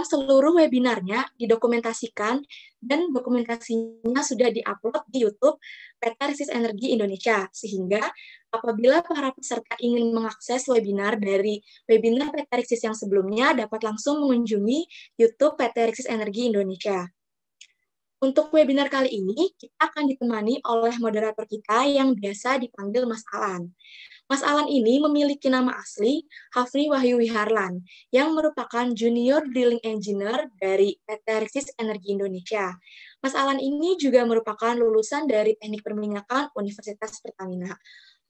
seluruh webinarnya didokumentasikan dan dokumentasinya sudah diupload di YouTube PT Resis Energi Indonesia, sehingga apabila para peserta ingin mengakses webinar dari webinar PT Resis yang sebelumnya dapat langsung mengunjungi YouTube PT Resis Energi Indonesia. Untuk webinar kali ini, kita akan ditemani oleh moderator kita yang biasa dipanggil Mas Alan. Mas Alan ini memiliki nama asli Hafni Wahyu Wiharlan, yang merupakan Junior Drilling Engineer dari PT Rexis Energi Indonesia. Mas Alan ini juga merupakan lulusan dari Teknik Perminyakan Universitas Pertamina.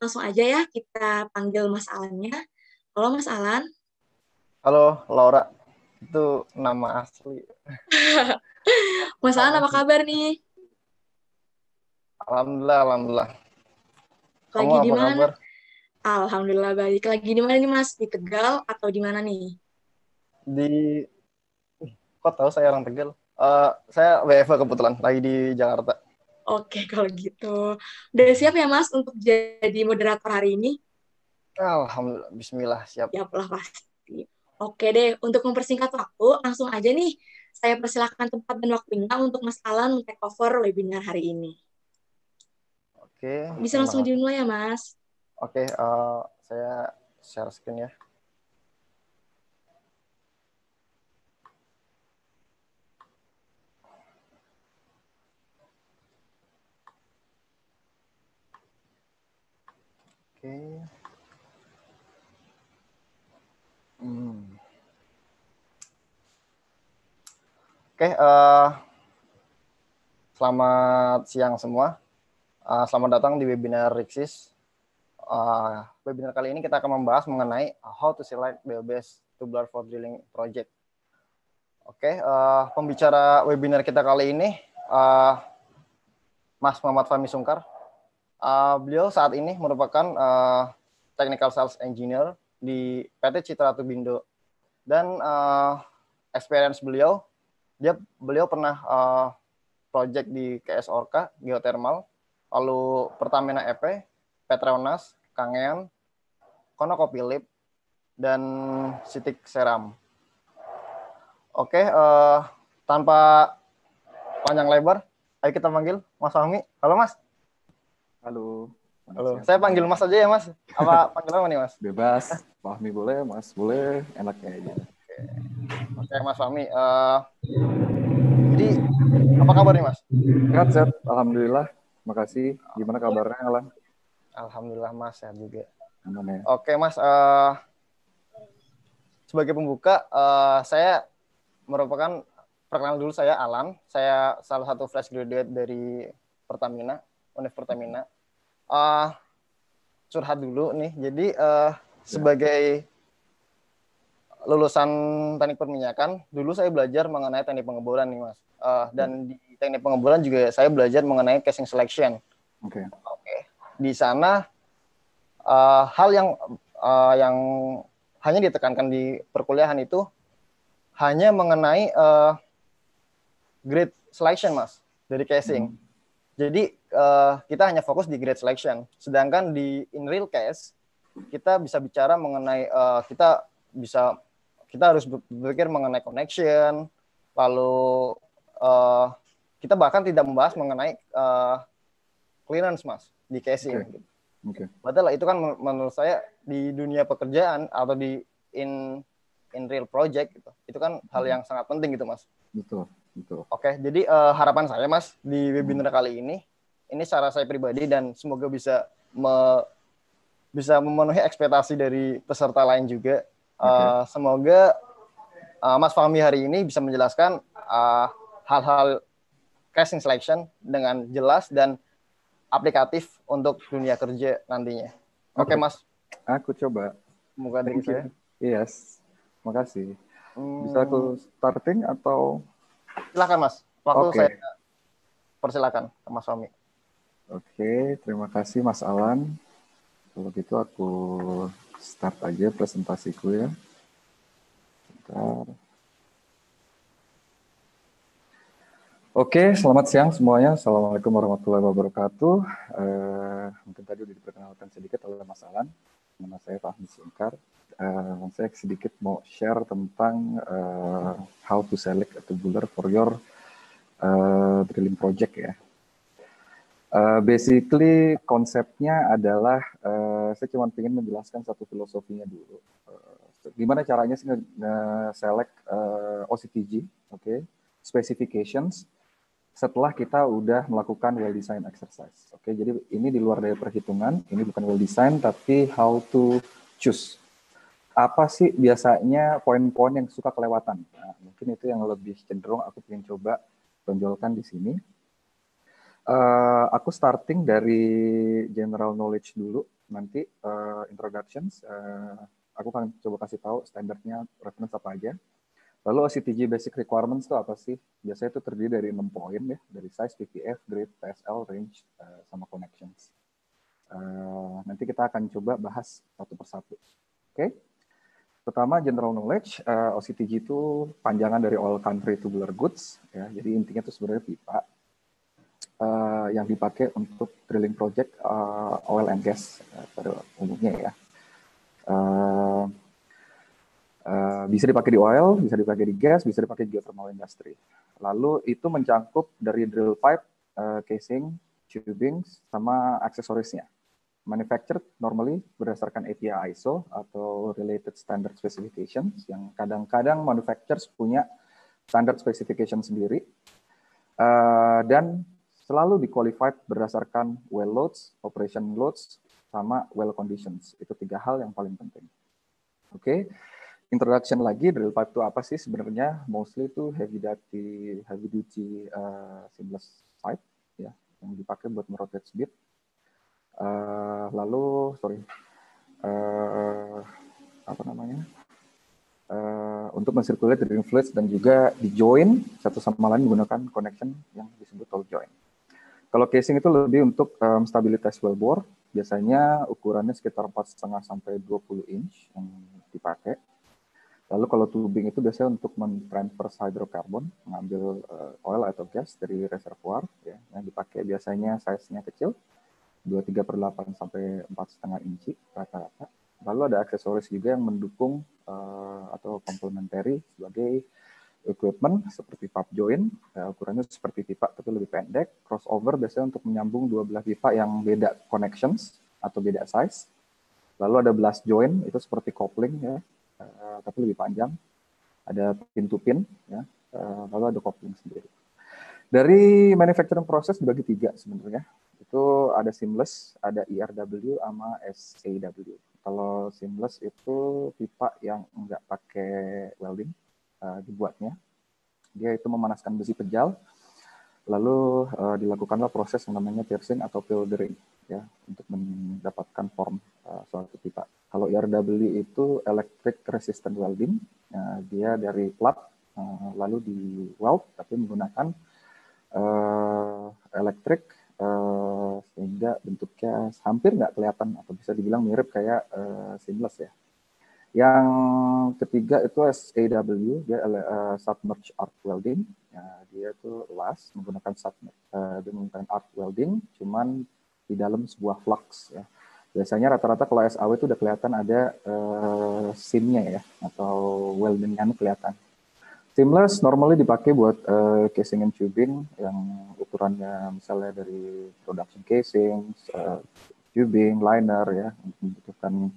Langsung aja ya kita panggil Mas Alannya. Halo Mas Alan. Halo Laura, itu nama asli. Mas Alan apa kabar nih? Alhamdulillah, alhamdulillah. Lagi di mana? Alhamdulillah baik. Lagi di mana nih Mas? Di Tegal atau di mana nih? Di kok tahu saya orang Tegal? Uh, saya WFA kebetulan lagi di Jakarta. Oke, kalau gitu. Udah siap ya Mas untuk jadi moderator hari ini? Alhamdulillah, bismillah, siap. Siap lah pasti. Oke deh, untuk mempersingkat waktu, langsung aja nih, saya persilahkan tempat dan waktunya untuk Mas Alan take over webinar hari ini. Oke. Bisa langsung dimulai ya, Mas? Oke, uh, saya share screen ya. Oke. Hmm. Oke, uh, selamat siang semua. Uh, selamat datang di webinar Rixis uh, webinar kali ini kita akan membahas mengenai how to select best tubular for drilling project. Oke, okay, uh, pembicara webinar kita kali ini uh, Mas Muhammad Fahmi Sungkar. Uh, beliau saat ini merupakan uh, technical sales engineer di PT Citra Tubindo dan uh, experience beliau dia beliau pernah uh, project di KS Orka geothermal lalu Pertamina EP Petronas, Kangen, Konokopilip, dan Sitik Seram. Oke, uh, tanpa panjang lebar, ayo kita panggil Mas Fahmi. Halo Mas. Halo. Halo. Saya panggil Mas aja ya Mas. Apa panggil apa nih Mas? Bebas. Fahmi boleh, Mas boleh. Enaknya aja. Oke, Oke Mas Fahmi. Uh, jadi apa kabar nih Mas? Sehat, sehat. Alhamdulillah. Makasih. Gimana kabarnya Alan? Alhamdulillah Mas sehat juga. Amin, ya. Oke Mas, uh, sebagai pembuka uh, saya merupakan perkenalan dulu saya Alan. Saya salah satu fresh graduate dari Pertamina, Univ Pertamina. Uh, curhat dulu nih. Jadi uh, sebagai lulusan teknik perminyakan, dulu saya belajar mengenai teknik pengeboran nih mas. Uh, dan di teknik pengeboran juga saya belajar mengenai casing selection. Oke. Okay di sana uh, hal yang uh, yang hanya ditekankan di perkuliahan itu hanya mengenai uh, grade selection mas dari casing. Hmm. Jadi uh, kita hanya fokus di grade selection. Sedangkan di in real case kita bisa bicara mengenai uh, kita bisa kita harus berpikir mengenai connection, lalu uh, kita bahkan tidak membahas mengenai uh, clearance mas di casing. Okay. Gitu. Okay. Padahal itu kan menurut saya di dunia pekerjaan atau di in in real project gitu. Itu kan hmm. hal yang sangat penting gitu, Mas. Betul, betul. Oke, jadi uh, harapan saya Mas di webinar hmm. kali ini ini cara saya pribadi dan semoga bisa me, bisa memenuhi ekspektasi dari peserta lain juga. Uh, okay. Semoga uh, Mas Fahmi hari ini bisa menjelaskan hal-hal uh, casing selection dengan jelas dan aplikatif untuk dunia kerja nantinya. Oke, okay, Mas. Aku coba. Muka dari saya. Yes. Makasih. Hmm. Bisa aku starting atau Silakan, Mas. Waktu okay. saya persilakan Mas Suami. Oke, okay, terima kasih Mas Alan. Kalau gitu aku start aja presentasiku ya. Bentar. Oke, selamat siang semuanya. Assalamualaikum warahmatullahi wabarakatuh. Uh, mungkin tadi sudah diperkenalkan sedikit oleh Mas Alan. Nama saya Fahmi Singkar. uh, saya sedikit mau share tentang uh, how to select a tubular for your uh, drilling project ya. Uh, basically konsepnya adalah uh, saya cuma ingin menjelaskan satu filosofinya dulu. Uh, gimana caranya sih nge-select uh, OCTG, oke, okay? specifications setelah kita udah melakukan well design exercise. Oke, okay? jadi ini di luar dari perhitungan, ini bukan well design tapi how to choose. Apa sih biasanya poin-poin yang suka kelewatan? Nah, mungkin itu yang lebih cenderung aku ingin coba tonjolkan di sini Uh, aku starting dari general knowledge dulu, nanti uh, introductions. Uh, aku akan coba kasih tahu standarnya reference apa aja. Lalu OCTG basic requirements itu apa sih? Biasanya itu terdiri dari enam poin ya, dari size, PPF, grid, PSL, range, uh, sama connections. Uh, nanti kita akan coba bahas satu persatu. Oke? Okay? Pertama general knowledge, uh, OCTG itu panjangan dari All Country Tubular Goods, ya. Jadi intinya itu sebenarnya pipa uh, yang dipakai untuk drilling project uh, oil and gas uh, pada umumnya ya. Uh, uh, bisa dipakai di oil, bisa dipakai di gas, bisa dipakai di geothermal industry. Lalu itu mencangkup dari drill pipe, uh, casing, tubing, sama aksesorisnya. Manufactured normally berdasarkan API ISO atau Related Standard Specifications yang kadang-kadang manufacturers punya standard specification sendiri. Uh, dan selalu di-qualified berdasarkan well loads, operation loads, sama well conditions. Itu tiga hal yang paling penting. Oke, okay. introduction lagi drill pipe itu apa sih sebenarnya? Mostly itu heavy duty heavy duty uh, seamless pipe ya yang dipakai buat merotate speed. Uh, lalu sorry uh, apa namanya? Uh, untuk mensirkulate drilling fluids dan juga di join satu sama lain menggunakan connection yang disebut toll joint. Kalau casing itu lebih untuk um, stabilitas wellbore, biasanya ukurannya sekitar 4,5 sampai 20 inch yang dipakai. Lalu kalau tubing itu biasanya untuk mentransfer hydrocarbon, mengambil uh, oil atau gas dari reservoir, ya, yang dipakai biasanya size-nya kecil, 23 per 8 sampai 4,5 inci rata-rata. Lalu ada aksesoris juga yang mendukung uh, atau complementary sebagai equipment seperti pipe joint, ya, ukurannya seperti pipa tapi lebih pendek. Crossover biasanya untuk menyambung dua belah pipa yang beda connections atau beda size. Lalu ada blast joint, itu seperti coupling ya, uh, tapi lebih panjang. Ada pin to pin, ya. Uh, lalu ada coupling sendiri. Dari manufacturing proses dibagi tiga sebenarnya. Itu ada seamless, ada IRW, sama SAW. Kalau seamless itu pipa yang enggak pakai welding, uh, dibuatnya. Dia itu memanaskan besi pejal, lalu uh, dilakukanlah proses yang namanya piercing atau filtering ya untuk mendapatkan form uh, suatu pipa. Kalau IRW itu electric resistant welding, uh, dia dari plat uh, lalu di weld tapi menggunakan uh, elektrik sehingga bentuknya hampir nggak kelihatan atau bisa dibilang mirip kayak uh, seamless ya. Yang ketiga itu SAW, dia uh, submerged arc welding. Ya, dia itu las menggunakan submerged, uh, dia menggunakan arc welding, cuman di dalam sebuah flux. Ya. Biasanya rata-rata kalau SAW itu udah kelihatan ada uh, simnya ya, atau weldingnya kelihatan. Seamless normally dipakai buat uh, casing and tubing yang ukurannya misalnya dari production casing, uh, tubing, liner ya, membutuhkan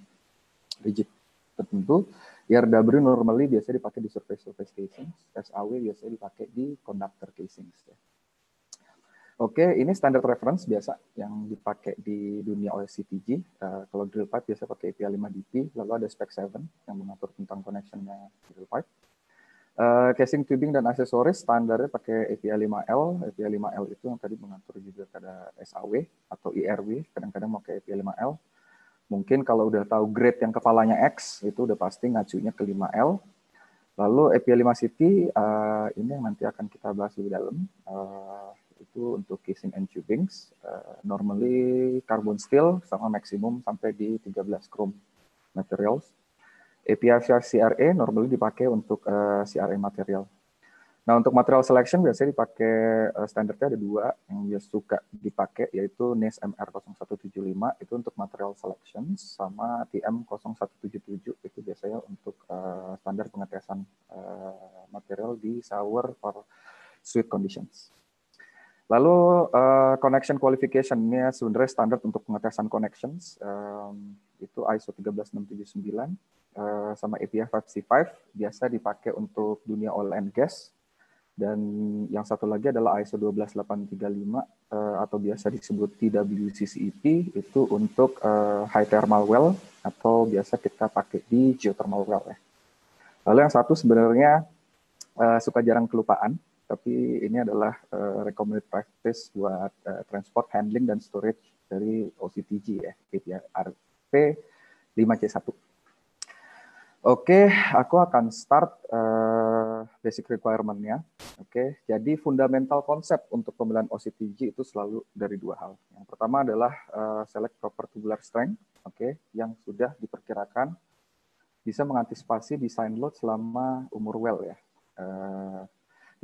rigid tertentu. IRW normally biasanya dipakai di surface surface casing, SAW biasanya dipakai di conductor casing. Ya. Oke, ini standar reference biasa yang dipakai di dunia OSCTG. Uh, eh, kalau drill pipe biasa pakai API 5DP, lalu ada spec 7 yang mengatur tentang connectionnya drill pipe. Uh, casing tubing dan aksesoris standarnya pakai API 5L. API 5L itu yang tadi mengatur juga ada SAW atau IRW, kadang-kadang pakai API 5L. Mungkin kalau udah tahu grade yang kepalanya X, itu udah pasti ngacunya ke 5L. Lalu EPI 5 City, uh, ini yang nanti akan kita bahas lebih dalam. Uh, itu untuk casing and tubings. Uh, normally carbon steel sama maksimum sampai di 13 chrome materials. API CRA normally dipakai untuk uh, CRA material. Nah, untuk material selection biasanya dipakai uh, standarnya ada dua yang biasa suka dipakai yaitu NIS MR0175 itu untuk material selection sama TM0177 itu biasanya untuk uh, standar pengetesan uh, material di sour for sweet conditions. Lalu uh, connection qualification ini sebenarnya standar untuk pengetesan connections um, itu ISO 13679 uh, sama API 5C5 biasa dipakai untuk dunia oil and gas dan yang satu lagi adalah ISO 12835 uh, eh, atau biasa disebut TWCCEP itu untuk uh, high thermal well atau biasa kita pakai di geothermal well ya. Lalu yang satu sebenarnya uh, suka jarang kelupaan, tapi ini adalah uh, recommended practice buat transport handling dan storage dari OCTG ya, API RP 5C1. Oke, aku akan start uh, basic requirement-nya. Oke, jadi fundamental konsep untuk pemilihan OCTG itu selalu dari dua hal. Yang pertama adalah uh, select proper tubular strength, oke, yang sudah diperkirakan bisa mengantisipasi design load selama umur well ya. Uh,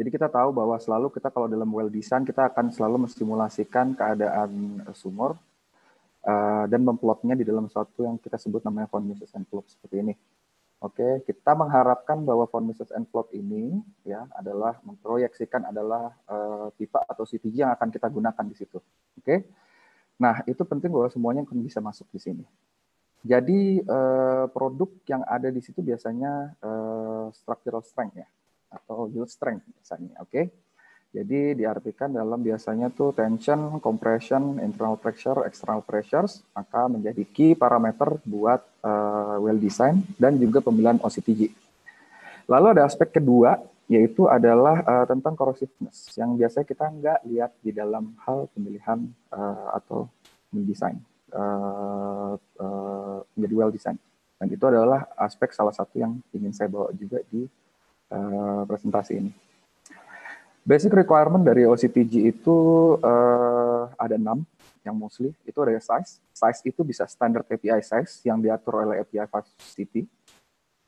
jadi kita tahu bahwa selalu kita kalau dalam well design kita akan selalu mensimulasikan keadaan sumur uh, dan memplotnya di dalam suatu yang kita sebut namanya Mises envelope seperti ini. Oke, kita mengharapkan bahwa Mises envelope ini ya adalah memproyeksikan adalah uh, pipa atau CTG yang akan kita gunakan di situ. Oke. Nah, itu penting bahwa semuanya bisa masuk di sini. Jadi uh, produk yang ada di situ biasanya uh, structural strength ya atau yield strength biasanya, oke. Jadi diartikan dalam biasanya tuh tension, compression, internal pressure, external pressures, maka menjadi key parameter buat uh, well design dan juga pemilihan OCTG. Lalu ada aspek kedua, yaitu adalah uh, tentang corrosiveness, yang biasanya kita nggak lihat di dalam hal pemilihan uh, atau mendesain uh, uh, menjadi well design. Dan itu adalah aspek salah satu yang ingin saya bawa juga di uh, presentasi ini. Basic requirement dari OCTG itu uh, ada enam yang mostly itu ada size. Size itu bisa standard API size yang diatur oleh API 5CP.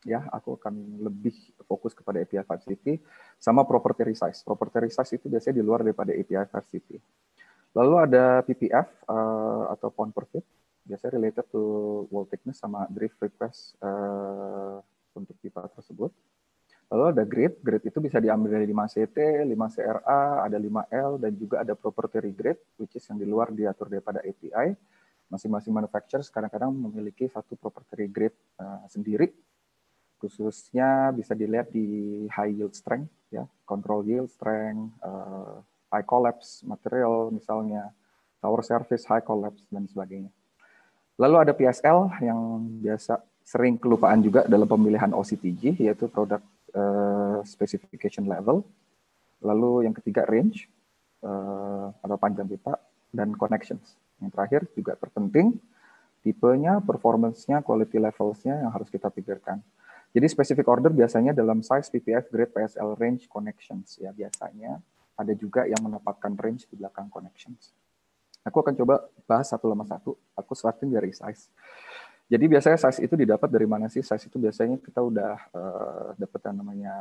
Ya, aku akan lebih fokus kepada API 5CP sama proprietary size. Proprietary size itu biasanya di luar daripada API 5CP. Lalu ada PPF uh, eh, atau pound per feet, biasanya related to wall thickness sama drift request uh, untuk pipa tersebut. Lalu ada grade, grade itu bisa diambil dari 5CT, 5CRA, ada 5L, dan juga ada proprietary grade, which is yang di luar diatur daripada API. Masing-masing manufacturer kadang-kadang memiliki satu proprietary grade uh, sendiri, khususnya bisa dilihat di high yield strength, ya, control yield strength, uh, high collapse material misalnya, tower service high collapse, dan sebagainya. Lalu ada PSL yang biasa sering kelupaan juga dalam pemilihan OCTG, yaitu product uh, specification level. Lalu yang ketiga range uh, atau panjang pipa dan connections. Yang terakhir juga terpenting tipenya, performance-nya, quality levels-nya yang harus kita pikirkan. Jadi specific order biasanya dalam size PPF, grade, PSL, range, connections ya biasanya. Ada juga yang menempatkan range di belakang connections. Aku akan coba bahas satu lama satu. Aku starting dari size. Jadi biasanya size itu didapat dari mana sih? Size itu biasanya kita udah uh, dapat yang namanya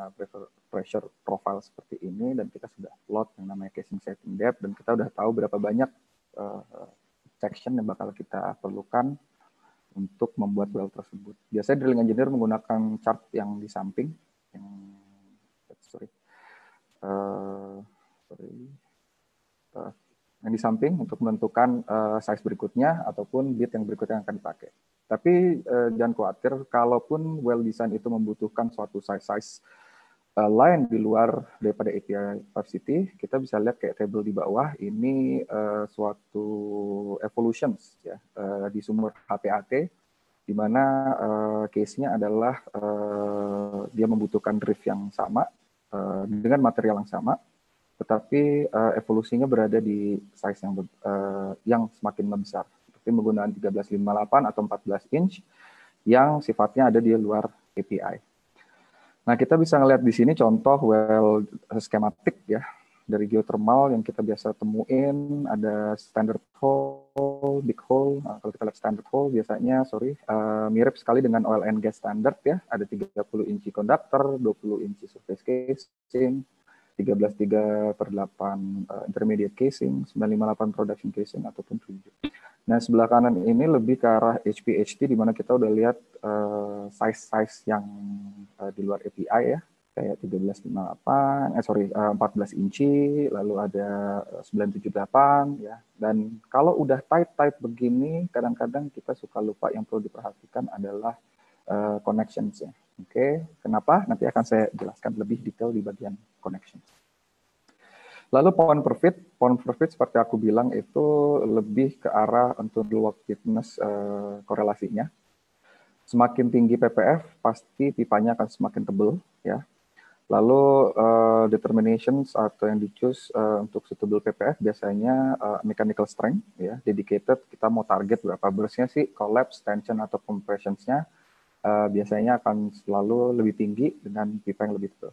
pressure profile seperti ini dan kita sudah plot yang namanya casing setting depth dan kita udah tahu berapa banyak uh, section yang bakal kita perlukan untuk membuat well tersebut. Biasanya drilling engineer menggunakan chart yang di samping, yang sorry, uh, sorry, uh, yang di samping untuk menentukan uh, size berikutnya ataupun bit yang berikutnya yang akan dipakai. Tapi uh, jangan khawatir, kalaupun well design itu membutuhkan suatu size-size uh, lain di luar daripada API Varsity, kita bisa lihat kayak table di bawah, ini uh, suatu evolutions ya uh, di sumur HPAT, di mana uh, case-nya adalah uh, dia membutuhkan drift yang sama uh, dengan material yang sama, tetapi uh, evolusinya berada di size yang uh, yang semakin membesar seperti menggunakan 1358 atau 14 inch yang sifatnya ada di luar API. Nah, kita bisa ngelihat di sini contoh well skematik ya dari geothermal yang kita biasa temuin ada standard hole, big hole. Nah, kalau kita lihat standard hole biasanya sorry uh, mirip sekali dengan oil and gas standard ya. Ada 30 inci konduktor, 20 inci surface casing, 13.3 per 8 uh, intermediate casing, 958 production casing ataupun 7. Nah, sebelah kanan ini lebih ke arah HPHT di mana kita udah lihat uh, size-size yang uh, di luar API ya, kayak 1358, eh sorry, uh, 14 inci, lalu ada 978 ya. Dan kalau udah tight-tight begini, kadang-kadang kita suka lupa yang perlu diperhatikan adalah uh, connections ya. Oke, okay. kenapa? Nanti akan saya jelaskan lebih detail di bagian connections. Lalu pound per feet, pound per feet seperti aku bilang itu lebih ke arah untuk work thickness uh, korelasinya. Semakin tinggi ppf, pasti pipanya akan semakin tebal ya. Lalu uh, determinations atau yang di choose uh, untuk suitable ppf biasanya uh, mechanical strength ya, dedicated kita mau target berapa burstnya sih, collapse, tension atau compressionsnya uh, biasanya akan selalu lebih tinggi dengan pipa yang lebih tebal.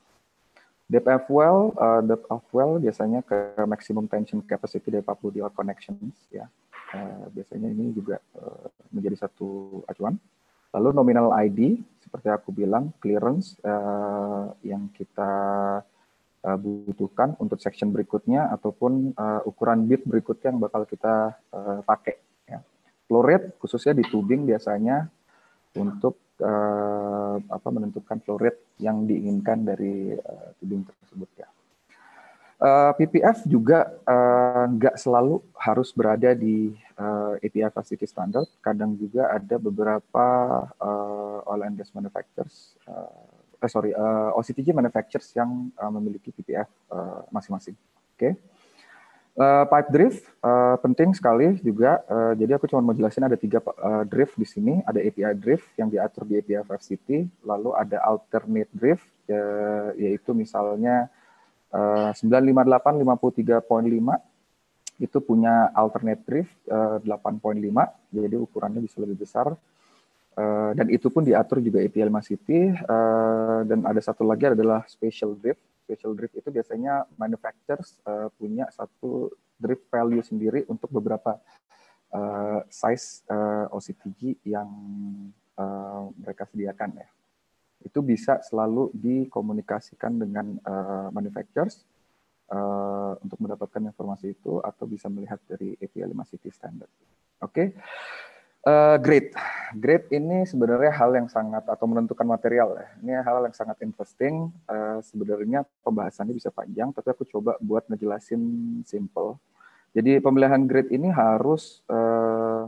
Of well, uh, of well biasanya ke maximum tension capacity dari 40 DL connections ya. Uh, biasanya ini juga uh, menjadi satu acuan. Lalu nominal ID seperti aku bilang clearance uh, yang kita uh, butuhkan untuk section berikutnya ataupun uh, ukuran bit berikutnya yang bakal kita uh, pakai. Ya. Flow rate khususnya di tubing biasanya untuk uh, apa menentukan flow rate yang diinginkan dari uh, tubing tersebut ya. Uh, PPF juga nggak uh, selalu harus berada di uh, API Facility Standard. Kadang juga ada beberapa uh, oil and gas manufacturers, uh, eh, sorry, uh, OCTG manufacturers yang uh, memiliki PPF masing-masing. Uh, Oke. Okay. Uh, pipe drift uh, penting sekali juga. Uh, jadi aku cuma mau jelasin ada tiga uh, drift di sini. Ada API drift yang diatur di API FFCT, lalu ada alternate drift uh, yaitu misalnya uh, 958 53.5 itu punya alternate drift uh, 8.5, jadi ukurannya bisa lebih besar. Uh, dan itu pun diatur juga API Lima City. Uh, dan ada satu lagi adalah special drift special drift itu biasanya manufacturers uh, punya satu drift value sendiri untuk beberapa uh, size uh, OCTG yang uh, mereka sediakan ya. Itu bisa selalu dikomunikasikan dengan uh, manufacturers uh, untuk mendapatkan informasi itu atau bisa melihat dari API 5 City Standard. Oke. Okay. Uh, grade, grade ini sebenarnya hal yang sangat atau menentukan material ya. Ini hal yang sangat interesting. Uh, sebenarnya pembahasannya bisa panjang, tapi aku coba buat ngejelasin simple. Jadi pemilihan grade ini harus uh,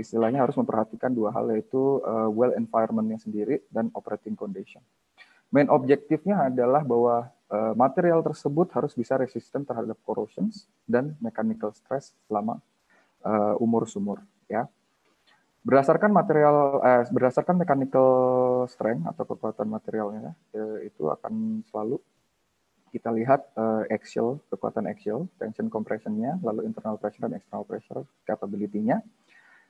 istilahnya harus memperhatikan dua hal yaitu uh, well environmentnya sendiri dan operating condition. Main objektifnya adalah bahwa uh, material tersebut harus bisa resisten terhadap corrosions dan mechanical stress selama uh, umur sumur ya. Berdasarkan material eh, berdasarkan mechanical strength atau kekuatan materialnya eh, itu akan selalu kita lihat eh, axial kekuatan axial, tension compressionnya, lalu internal pressure dan external pressure capability-nya.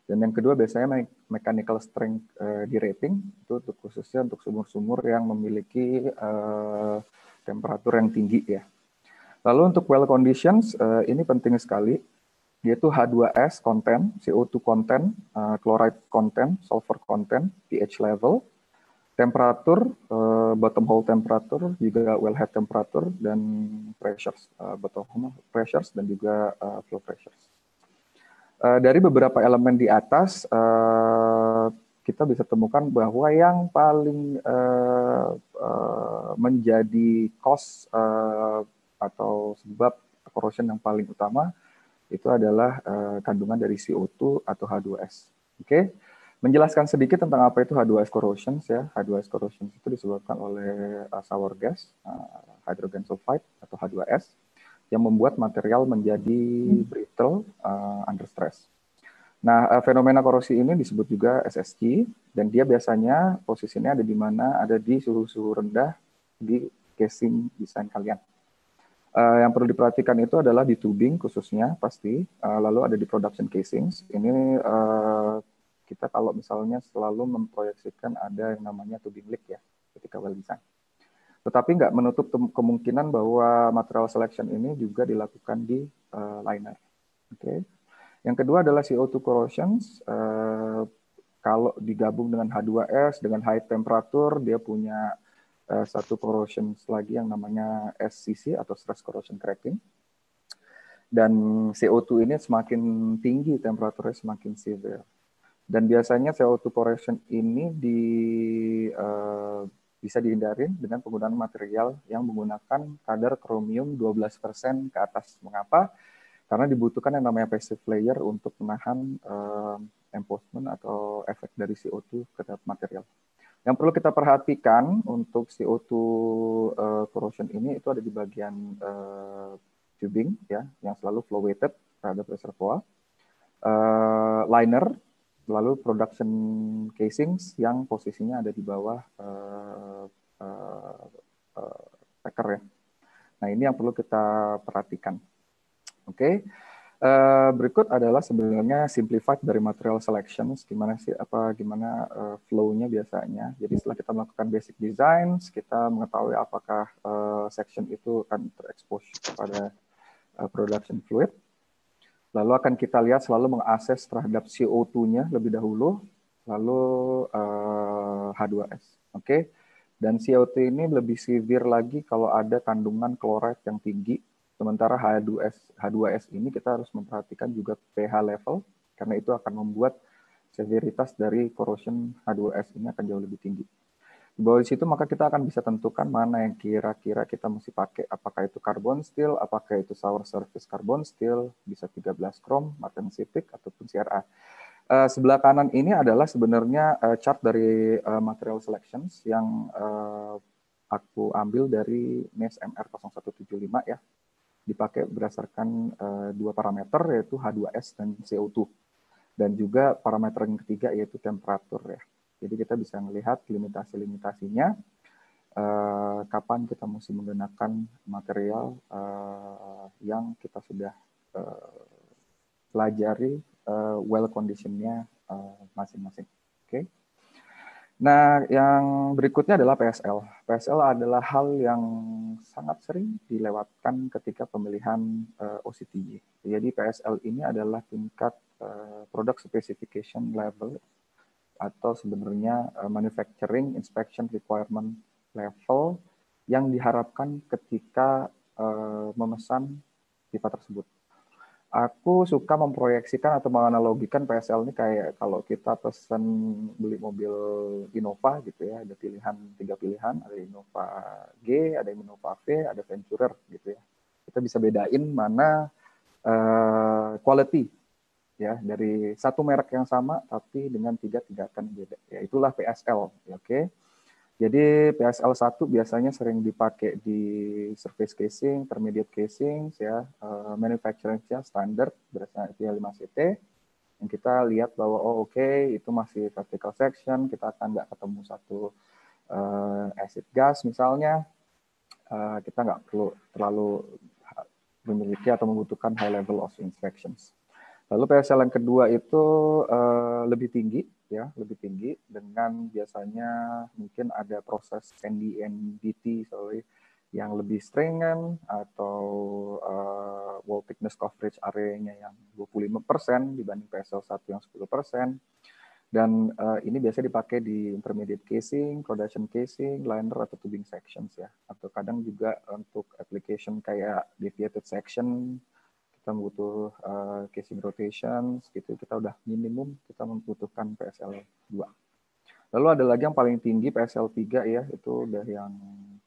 Dan yang kedua biasanya me mechanical strength eh, di rating itu untuk khususnya untuk sumur-sumur yang memiliki eh, temperatur yang tinggi ya. Lalu untuk well conditions eh, ini penting sekali yaitu H2S konten, CO2 konten, uh, chloride konten, sulfur konten, pH level, temperatur, uh, bottom hole temperatur, juga wellhead temperatur, dan pressures, uh, bottom hole pressures, dan juga uh, flow pressures. Uh, dari beberapa elemen di atas, uh, kita bisa temukan bahwa yang paling uh, uh, menjadi cost uh, atau sebab corrosion yang paling utama itu adalah uh, kandungan dari CO2 atau H2S. Oke, okay? menjelaskan sedikit tentang apa itu H2S corrosion ya. H2S corrosion itu disebabkan oleh uh, sour gas, uh, hydrogen sulfide atau H2S yang membuat material menjadi brittle uh, under stress. Nah, uh, fenomena korosi ini disebut juga SSG dan dia biasanya posisinya ada di mana? Ada di suhu-suhu rendah di casing desain kalian. Uh, yang perlu diperhatikan itu adalah di tubing khususnya pasti, uh, lalu ada di production casings. Ini uh, kita kalau misalnya selalu memproyeksikan ada yang namanya tubing leak ya ketika well design. Tetapi nggak menutup kemungkinan bahwa material selection ini juga dilakukan di uh, liner. Oke. Okay. Yang kedua adalah CO2 corrosions. Uh, kalau digabung dengan H2S dengan high temperature, dia punya uh, satu corrosion lagi yang namanya SCC atau stress corrosion cracking. Dan CO2 ini semakin tinggi temperaturnya semakin severe. Dan biasanya CO2 corrosion ini di uh, bisa dihindarin dengan penggunaan material yang menggunakan kadar kromium 12% ke atas. Mengapa? Karena dibutuhkan yang namanya passive layer untuk menahan uh, atau efek dari CO2 ke material. Yang perlu kita perhatikan untuk CO2 uh, corrosion ini itu ada di bagian uh, tubing ya, yang selalu flow weighted terhadap reservoir, uh, liner lalu production casings yang posisinya ada di bawah uh, uh, uh, ya. Nah ini yang perlu kita perhatikan. Oke, okay. Uh, berikut adalah sebenarnya simplified dari material selections. Gimana sih apa gimana uh, flow-nya biasanya. Jadi setelah kita melakukan basic design, kita mengetahui apakah uh, section itu akan terekspos pada uh, production fluid Lalu akan kita lihat selalu mengakses terhadap CO2-nya lebih dahulu, lalu uh, eh, H2S. Oke. Okay? Dan CO2 ini lebih severe lagi kalau ada kandungan chloride yang tinggi. Sementara H2S, H2S ini kita harus memperhatikan juga pH level, karena itu akan membuat severitas dari corrosion H2S ini akan jauh lebih tinggi. Di bawah situ maka kita akan bisa tentukan mana yang kira-kira kita mesti pakai. Apakah itu carbon steel, apakah itu sour surface carbon steel, bisa 13 krom, martensitic, ataupun CRA. Uh, sebelah kanan ini adalah sebenarnya uh, chart dari uh, material selections yang aku ambil dari NES MR0175 ya. Dipakai berdasarkan uh, dua parameter yaitu H2S dan CO2. Dan juga parameter yang ketiga yaitu temperatur ya. Jadi kita bisa melihat limitasi-limitasinya, uh, kapan kita mesti menggunakan material uh, yang kita sudah uh, pelajari uh, well conditionnya masing-masing. Uh, Oke. Okay. Nah, yang berikutnya adalah PSL. PSL adalah hal yang sangat sering dilewatkan ketika pemilihan uh, OCTG. Jadi PSL ini adalah tingkat uh, product specification level atau sebenarnya uh, manufacturing inspection requirement level yang diharapkan ketika uh, memesan pipa tersebut. Aku suka memproyeksikan atau menganalogikan PSL ini kayak kalau kita pesan beli mobil Innova gitu ya, ada pilihan tiga pilihan, ada Innova G, ada Innova V, ada Venturer gitu ya. Kita bisa bedain mana uh, quality ya dari satu merek yang sama tapi dengan tiga tingkatan beda ya itulah PSL ya, oke okay? Jadi PSL 1 biasanya sering dipakai di surface casing intermediate casing ya uh, manufacturing-nya standar berdasarkan IPA 5CT yang kita lihat bahwa oh oke okay, itu masih vertical section kita akan nggak ketemu satu uh, acid gas misalnya uh, kita nggak perlu terlalu memiliki atau membutuhkan high level of inspections. Lalu PSL yang kedua itu uh, lebih tinggi, ya, lebih tinggi dengan biasanya mungkin ada proses NDNDT, sorry, yang lebih stringent atau uh, wall thickness coverage area-nya yang 25% dibanding PSL 1 yang 10%. Dan uh, ini biasa dipakai di intermediate casing, production casing, liner atau tubing sections ya. Atau kadang juga untuk application kayak deviated section, kita butuh uh, casing rotation, gitu kita udah minimum kita membutuhkan PSL 2. Lalu ada lagi yang paling tinggi PSL 3 ya, itu udah yang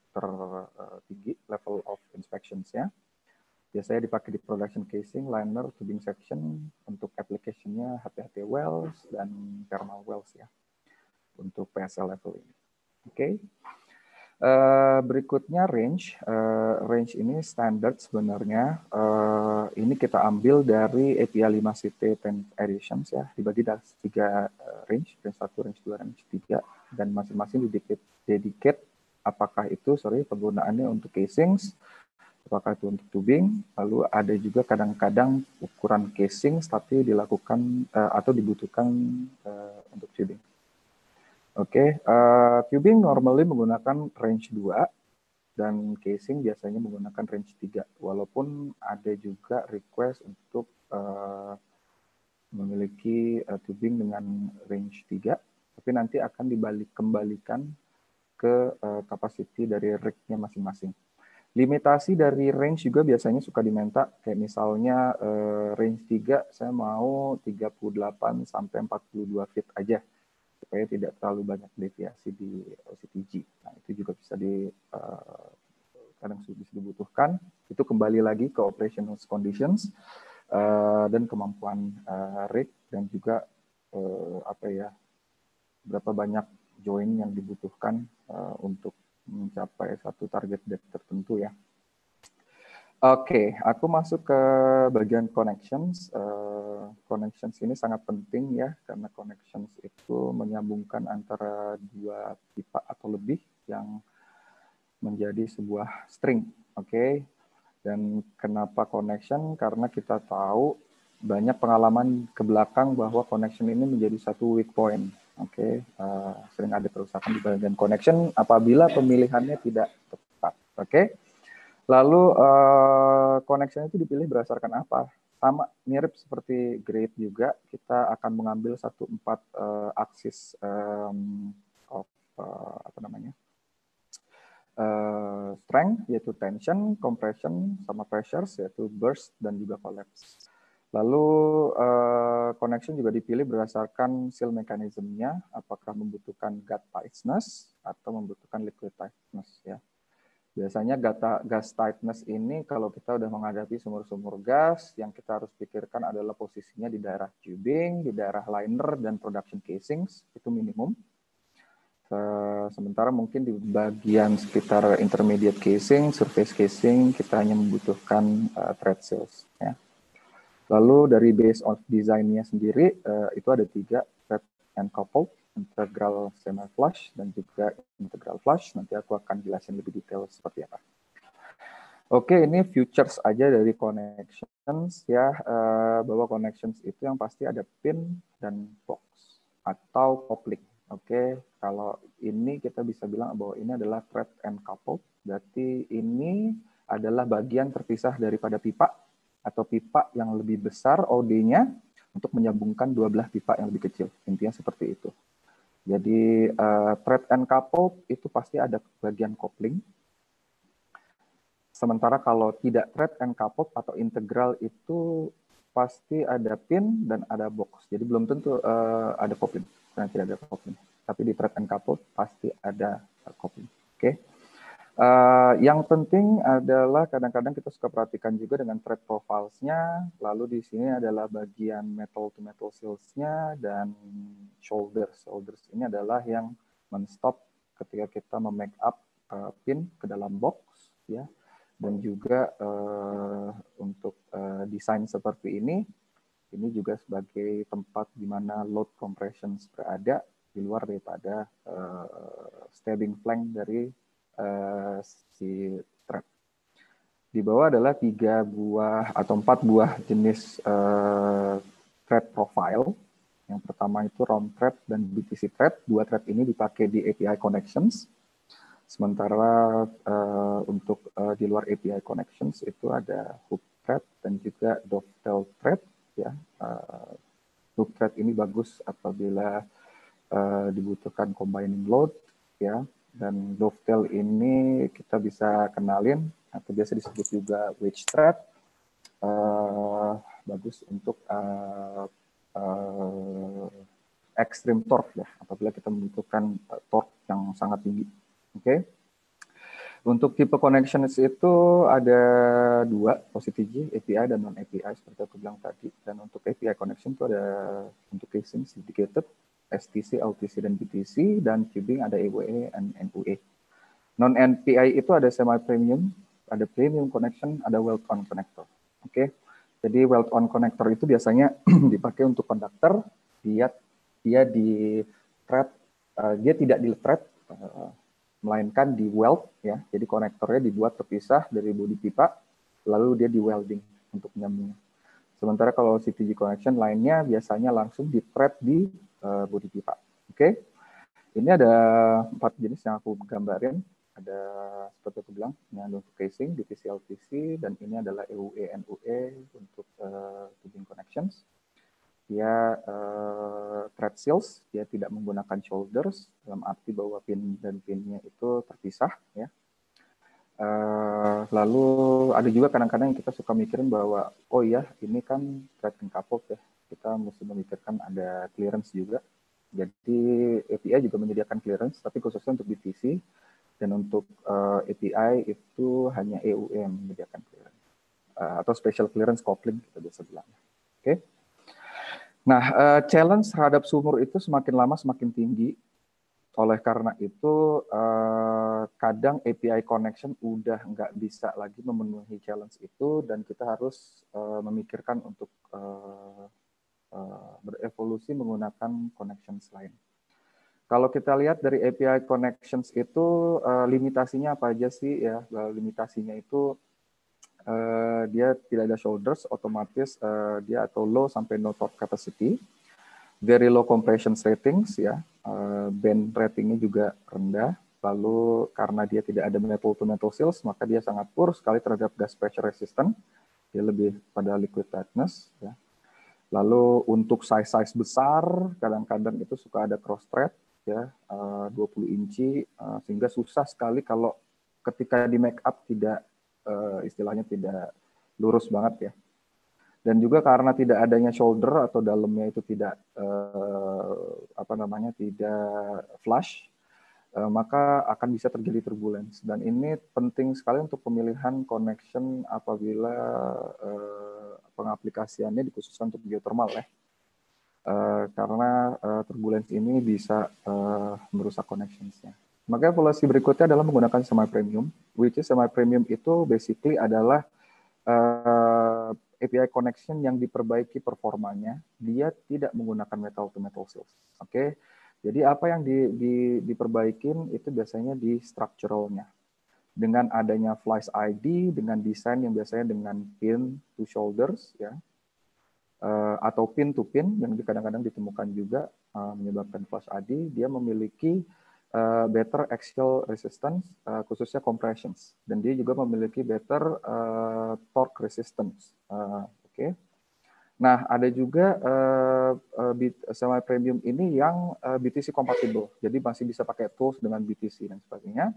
tertinggi level of inspections ya. Biasanya dipakai di production casing, liner, tubing section untuk application-nya HT-HT wells dan thermal wells ya untuk PSL level ini. Oke. Okay. Uh, berikutnya range, uh, range ini standar sebenarnya. Uh, ini kita ambil dari API 5CT 10 editions ya, dibagi dari tiga range, range 1, range 2, range 3, dan masing-masing dedicate, dedicate apakah itu, sorry, penggunaannya untuk casings, apakah itu untuk tubing, lalu ada juga kadang-kadang ukuran casing tapi dilakukan uh, atau dibutuhkan uh, untuk tubing. Oke, okay. uh, eh, tubing normally menggunakan range 2 dan casing biasanya menggunakan range 3. Walaupun ada juga request untuk uh, memiliki uh, tubing dengan range 3, tapi nanti akan dibalik kembalikan ke uh, capacity dari rig-nya masing-masing. Limitasi dari range juga biasanya suka diminta, kayak misalnya uh, range 3 saya mau 38 sampai 42 feet aja, supaya tidak terlalu banyak deviasi di OCTG. Nah, itu juga bisa di uh, kadang bisa dibutuhkan. Itu kembali lagi ke operational conditions uh, dan kemampuan uh, rig dan juga uh, apa ya berapa banyak join yang dibutuhkan uh, untuk mencapai satu target depth tertentu ya. Oke, okay, aku masuk ke bagian connections. Uh, connections ini sangat penting ya, karena connections itu menyambungkan antara dua pipa atau lebih yang menjadi sebuah string. Oke, okay? dan kenapa connection? Karena kita tahu banyak pengalaman ke belakang bahwa connection ini menjadi satu weak point Oke, okay. uh, eh, sering ada kerusakan di bagian connection apabila pemilihannya tidak tepat. Oke, okay. Lalu uh, connection itu dipilih berdasarkan apa? Sama mirip seperti grid juga, kita akan mengambil satu empat uh, aksis um, of uh, apa namanya uh, strength yaitu tension, compression, sama pressures yaitu burst dan juga collapse. Lalu uh, connection juga dipilih berdasarkan seal mekanismenya, apakah membutuhkan gut tightness atau membutuhkan liquid tightness ya. Biasanya gas tightness ini kalau kita udah menghadapi sumur-sumur gas, yang kita harus pikirkan adalah posisinya di daerah tubing, di daerah liner, dan production casings, itu minimum. Sementara mungkin di bagian sekitar intermediate casing, surface casing, kita hanya membutuhkan uh, thread seals. Ya. Lalu dari base of design-nya sendiri uh, itu ada tiga, thread and coupled, integral semi flush dan juga integral flush. Nanti aku akan jelasin lebih detail seperti apa. Oke, ini futures aja dari connections ya, uh, bahwa connections itu yang pasti ada pin dan box atau coupling. Oke, kalau ini kita bisa bilang bahwa ini adalah thread and coupled. Berarti ini adalah bagian terpisah daripada pipa atau pipa yang lebih besar OD-nya untuk menyambungkan dua belah pipa yang lebih kecil. Intinya seperti itu. Jadi uh, thread and couple itu pasti ada bagian coupling. Sementara kalau tidak thread and couple atau integral itu pasti ada pin dan ada box. Jadi belum tentu uh, ada coupling. Karena tidak ada coupling. Tapi di thread and couple pasti ada coupling. Oke. Okay? Uh, yang penting adalah kadang-kadang kita suka perhatikan juga dengan thread profiles-nya, lalu di sini adalah bagian metal to metal seals-nya dan shoulders. Shoulders ini adalah yang menstop ketika kita memake up uh, pin ke dalam box, ya, dan juga uh, untuk uh, desain seperti ini, ini juga sebagai tempat di mana load compression berada di luar daripada uh, stabbing flank dari uh, si trap. Di bawah adalah tiga buah atau empat buah jenis uh, thread profile. Yang pertama itu round thread dan BTC thread. Dua thread ini dipakai di API connections. Sementara uh, untuk uh, di luar API connections itu ada hook thread dan juga dovetail thread. Ya, uh, hook thread ini bagus apabila uh, dibutuhkan combining load. Ya, dan dovetail ini kita bisa kenalin atau biasa disebut juga wedge thread. Uh, bagus untuk uh, uh, extreme torque ya, apabila kita membutuhkan uh, torque yang sangat tinggi. Oke. Okay? Untuk tipe connections itu ada dua, OCTG, API, dan non-API, seperti aku bilang tadi. Dan untuk API connection itu ada untuk casing syndicated, STC, LTC, dan BTC, dan tubing ada EWE dan NUE. Non-NPI itu ada semi-premium, ada premium connection, ada weld-on connector. Oke, okay? jadi weld-on connector itu biasanya dipakai untuk konduktor, dia dia di thread, uh, dia tidak di thread, uh, melainkan di weld, ya. Jadi konektornya dibuat terpisah dari bodi pipa, lalu dia di welding untuk menyambungnya. Sementara kalau CTG connection lainnya biasanya langsung di thread di uh, body pipa. Oke, okay? ini ada empat jenis yang aku gambarin. Ada seperti aku bilang, ini untuk casing, DTC, LTC, dan ini adalah EUE, NUE untuk uh, tubing connections. dia uh, thread seals, dia tidak menggunakan shoulders dalam arti bahwa pin dan pinnya itu terpisah ya. Uh, lalu ada juga kadang-kadang kita suka mikirin bahwa oh ya ini kan thread encoupled ya kita mesti memikirkan ada clearance juga. Jadi API juga menyediakan clearance tapi khususnya untuk BTC dan untuk uh, API itu hanya EUM menyediakan clearance uh, atau special clearance coupling kita biasa bilang. Oke. Okay? Nah, uh, challenge terhadap sumur itu semakin lama semakin tinggi. Oleh karena itu, kadang API connection udah nggak bisa lagi memenuhi challenge itu, dan kita harus memikirkan untuk uh, berevolusi menggunakan connection lain. Kalau kita lihat dari API connections itu uh, limitasinya apa aja sih ya? Limitasinya itu uh, dia tidak ada shoulders, otomatis dia atau low sampai no torque capacity, very low compression ratings ya, band ratingnya juga rendah. Lalu karena dia tidak ada metal to metal seals, maka dia sangat poor sekali terhadap gas pressure resistant. Dia lebih pada liquid tightness ya. Lalu untuk size-size besar, kadang-kadang itu suka ada cross thread ya, uh, 20 inci, uh, sehingga susah sekali kalau ketika di make up tidak uh, istilahnya tidak lurus banget ya. Dan juga karena tidak adanya shoulder atau dalamnya itu tidak apa namanya tidak flush, maka akan bisa terjadi turbulence. Dan ini penting sekali untuk pemilihan connection apabila uh, pengaplikasiannya dikhususkan untuk geothermal ya. Uh, karena turbulence ini bisa merusak connectionsnya. Maka evaluasi berikutnya adalah menggunakan semi premium, which is semi premium itu basically adalah eh, API connection yang diperbaiki performanya, dia tidak menggunakan metal to metal seals. Oke, okay? Jadi apa yang di, di, diperbaikin itu biasanya di structuralnya. Dengan adanya flies ID, dengan desain yang biasanya dengan pin to shoulders, ya, uh, atau pin to pin yang kadang-kadang ditemukan juga uh, menyebabkan flash ID, dia memiliki uh, better axial resistance, khususnya compressions. Dan dia juga memiliki better torque resistance. Oke. Okay. Nah, ada juga uh, uh, semi premium ini yang uh, BTC compatible. Jadi masih bisa pakai tools dengan BTC dan sebagainya.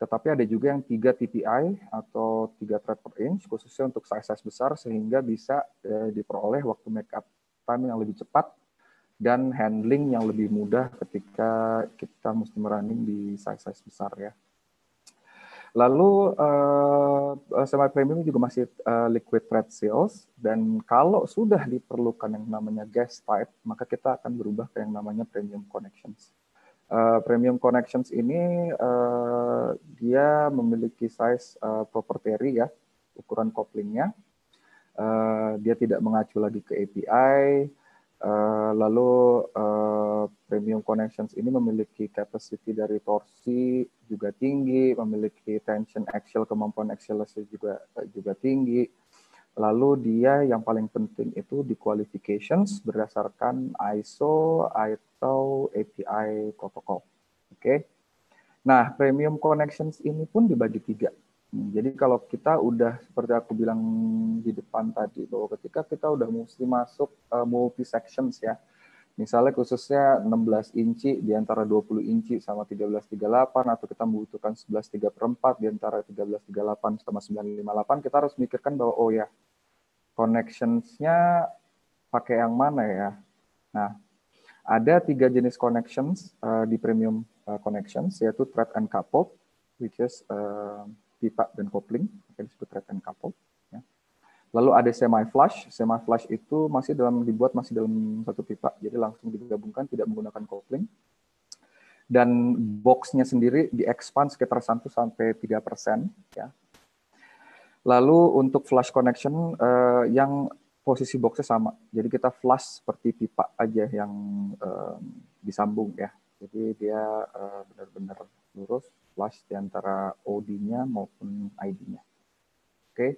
Tetapi ada juga yang 3 TPI atau 3 thread per inch khususnya untuk size-size besar sehingga bisa uh, diperoleh waktu make up time yang lebih cepat dan handling yang lebih mudah ketika kita mesti merunning di size-size besar ya. Lalu uh, semi premium juga masih uh, liquid thread seals dan kalau sudah diperlukan yang namanya gas type maka kita akan berubah ke yang namanya premium connections. Uh, premium connections ini uh, dia memiliki size uh, proprietary ya ukuran couplingnya. Uh, dia tidak mengacu lagi ke API, Uh, lalu uh, premium connections ini memiliki capacity dari torsi juga tinggi, memiliki tension axial kemampuan axialasi juga juga tinggi. Lalu dia yang paling penting itu di qualifications berdasarkan ISO atau API protocol. Oke. Okay? Nah, premium connections ini pun dibagi tiga. Jadi kalau kita udah seperti aku bilang di depan tadi bahwa ketika kita udah mesti masuk uh, multi sections ya, misalnya khususnya 16 inci di antara 20 inci sama 1338 atau kita membutuhkan 11 3 per 4 di antara 1338 sama 958, kita harus mikirkan bahwa oh ya connections-nya pakai yang mana ya. Nah, ada tiga jenis connections uh, di premium uh, connections yaitu thread and coupled, which is uh, pipa dan kopling, yang disebut thread and couple. Ya. Lalu ada semi flush, semi flush itu masih dalam dibuat masih dalam satu pipa, jadi langsung digabungkan tidak menggunakan kopling. Dan boxnya sendiri di expand sekitar 1 sampai 3 persen. Ya. Lalu untuk flash connection uh, yang posisi boxnya sama, jadi kita flash seperti pipa aja yang uh, disambung ya. Jadi dia uh, benar-benar lurus flash di antara OD-nya maupun ID-nya. Oke. Okay.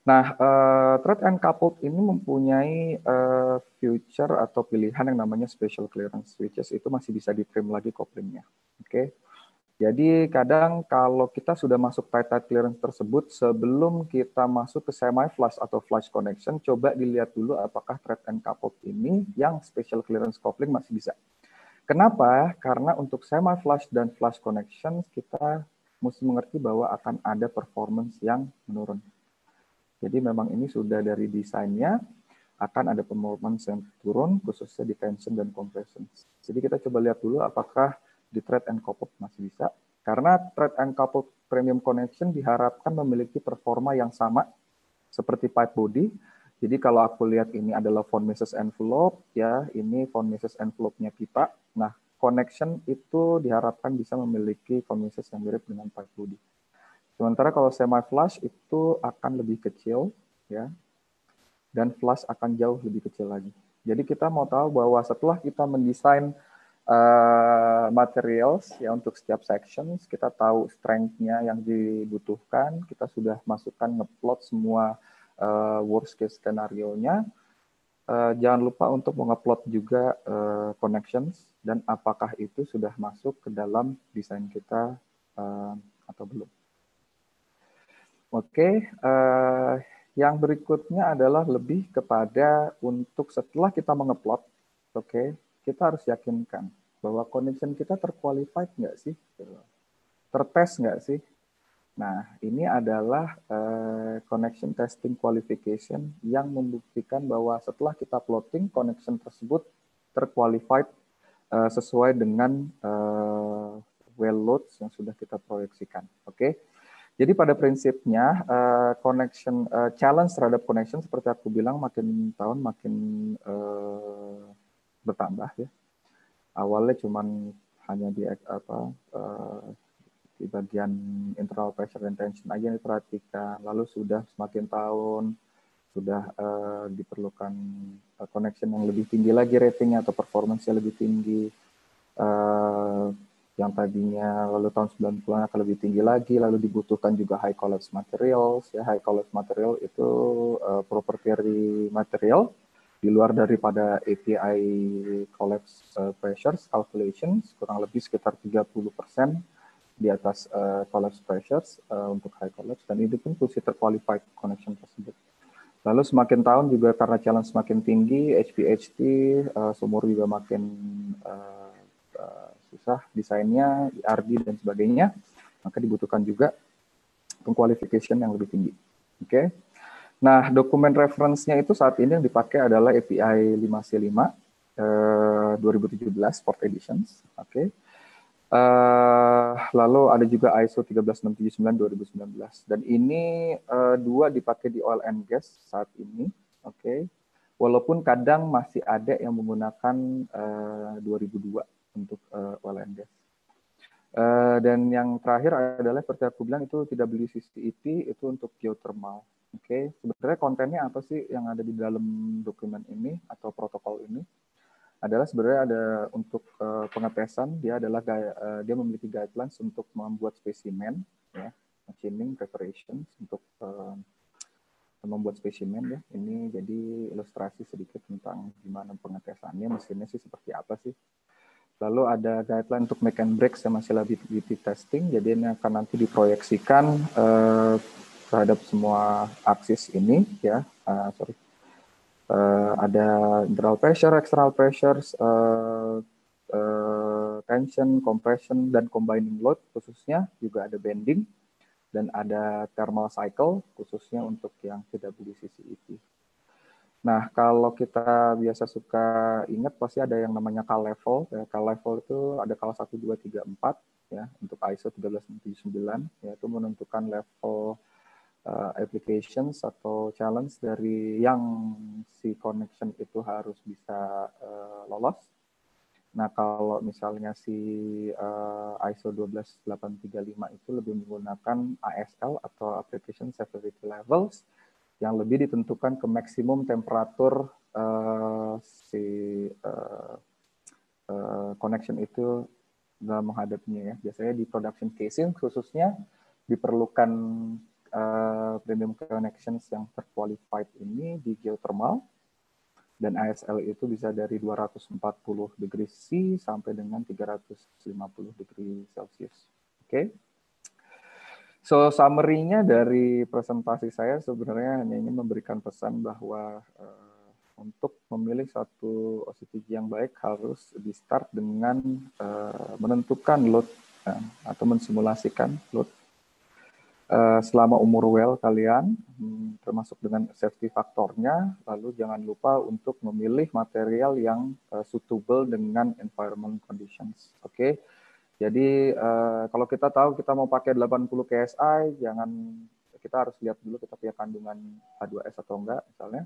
Nah, uh, thread and coupled ini mempunyai uh, feature atau pilihan yang namanya special clearance switches itu masih bisa di trim lagi couplingnya. Oke. Okay. Jadi kadang kalau kita sudah masuk tight tight clearance tersebut, sebelum kita masuk ke semi flush atau flush connection, coba dilihat dulu apakah thread and coupled ini yang special clearance coupling masih bisa. Kenapa? Karena untuk semi flush dan flush connection kita mesti mengerti bahwa akan ada performance yang menurun. Jadi memang ini sudah dari desainnya akan ada performance yang turun khususnya di tension dan compression. Jadi kita coba lihat dulu apakah di thread and coupled masih bisa. Karena thread and coupled premium connection diharapkan memiliki performa yang sama seperti pipe body. Jadi kalau aku lihat ini adalah von Mises envelope, ya ini von Mises envelope-nya kita. Nah, connection itu diharapkan bisa memiliki von Mises yang mirip dengan pipe body. Sementara kalau semi flush itu akan lebih kecil, ya, dan flush akan jauh lebih kecil lagi. Jadi kita mau tahu bahwa setelah kita mendesain uh, materials ya untuk setiap sections kita tahu strength-nya yang dibutuhkan kita sudah masukkan ngeplot semua uh, worst case skenario-nya uh, jangan lupa untuk mengeplot juga uh, connections dan apakah itu sudah masuk ke dalam desain kita uh, atau belum oke okay, uh, yang berikutnya adalah lebih kepada untuk setelah kita mengeplot oke okay, kita harus yakinkan bahwa connection kita terqualified nggak sih? Tertes nggak sih? Nah, ini adalah uh, connection testing qualification yang membuktikan bahwa setelah kita plotting, connection tersebut terqualified uh, sesuai dengan uh, well loads yang sudah kita proyeksikan. Oke. Okay? Jadi pada prinsipnya uh, connection uh, challenge terhadap connection seperti aku bilang makin tahun makin uh, bertambah ya awalnya cuman hanya di apa uh, di bagian internal pressure and tension aja yang diperhatikan. Lalu sudah semakin tahun sudah uh, diperlukan uh, connection yang lebih tinggi lagi ratingnya atau performance yang lebih tinggi. Uh, yang tadinya lalu tahun 90-an akan lebih tinggi lagi, lalu dibutuhkan juga high collapse materials. Ya, high collapse material itu uh, proprietary material di luar daripada API collapse uh, pressures calculations kurang lebih sekitar 30% di atas uh, collapse pressures uh, untuk high collapse dan itu pun masih terqualified connection tersebut. Lalu semakin tahun juga karena challenge semakin tinggi, HPHT, uh, sumur juga makin uh, uh, susah desainnya, RD dan sebagainya, maka dibutuhkan juga pengqualification yang lebih tinggi. Oke. Okay? Nah, dokumen reference-nya itu saat ini yang dipakai adalah API 5C5 eh, 2017 Sport Editions. Oke. Okay. Uh, lalu ada juga ISO 13679 2019 dan ini uh, dua dipakai di oil and gas saat ini, oke. Okay. Walaupun kadang masih ada yang menggunakan uh, 2002 untuk uh, oil and gas. Uh, dan yang terakhir adalah seperti aku bilang itu CCEP itu untuk geothermal. Oke, okay. sebenarnya kontennya apa sih yang ada di dalam dokumen ini atau protokol ini? Adalah sebenarnya ada untuk uh, pengetesan dia adalah uh, dia memiliki guidelines untuk membuat spesimen ya, machining preparation untuk uh, membuat spesimen ya. Ini jadi ilustrasi sedikit tentang gimana pengetesannya, mesinnya sih seperti apa sih. Lalu ada guideline untuk make and break sama reliability testing. Jadi ini akan nanti diproyeksikan uh, terhadap semua aksis ini ya uh, sorry uh, ada internal pressure external pressures uh, uh, tension compression dan combining load khususnya juga ada bending dan ada thermal cycle khususnya untuk yang tidak beli. Nah, kalau kita biasa suka ingat pasti ada yang namanya K level. Ya, level itu ada kala 1, 2, 3, 4 ya untuk ISO 13679 yaitu menentukan level uh, applications atau challenge dari yang si connection itu harus bisa uh, lolos. Nah, kalau misalnya si uh, ISO 12835 itu lebih menggunakan ASL atau Application Severity Levels yang lebih ditentukan ke maksimum temperatur uh, si uh, uh, connection itu dalam menghadapinya ya. Biasanya di production casing khususnya diperlukan uh, premium connections yang terqualified ini di geothermal dan ASL itu bisa dari 240 degree C sampai dengan 350 degree Celsius. Okay. So summary-nya dari presentasi saya sebenarnya hanya ingin memberikan pesan bahwa uh, untuk memilih satu OCTG yang baik harus di start dengan uh, menentukan load uh, atau mensimulasikan load uh, selama umur well kalian, hmm, termasuk dengan safety faktornya. Lalu jangan lupa untuk memilih material yang uh, suitable dengan environment conditions. Oke. Okay? Jadi uh, kalau kita tahu kita mau pakai 80 KSI, jangan kita harus lihat dulu kita punya kandungan H2S atau enggak misalnya.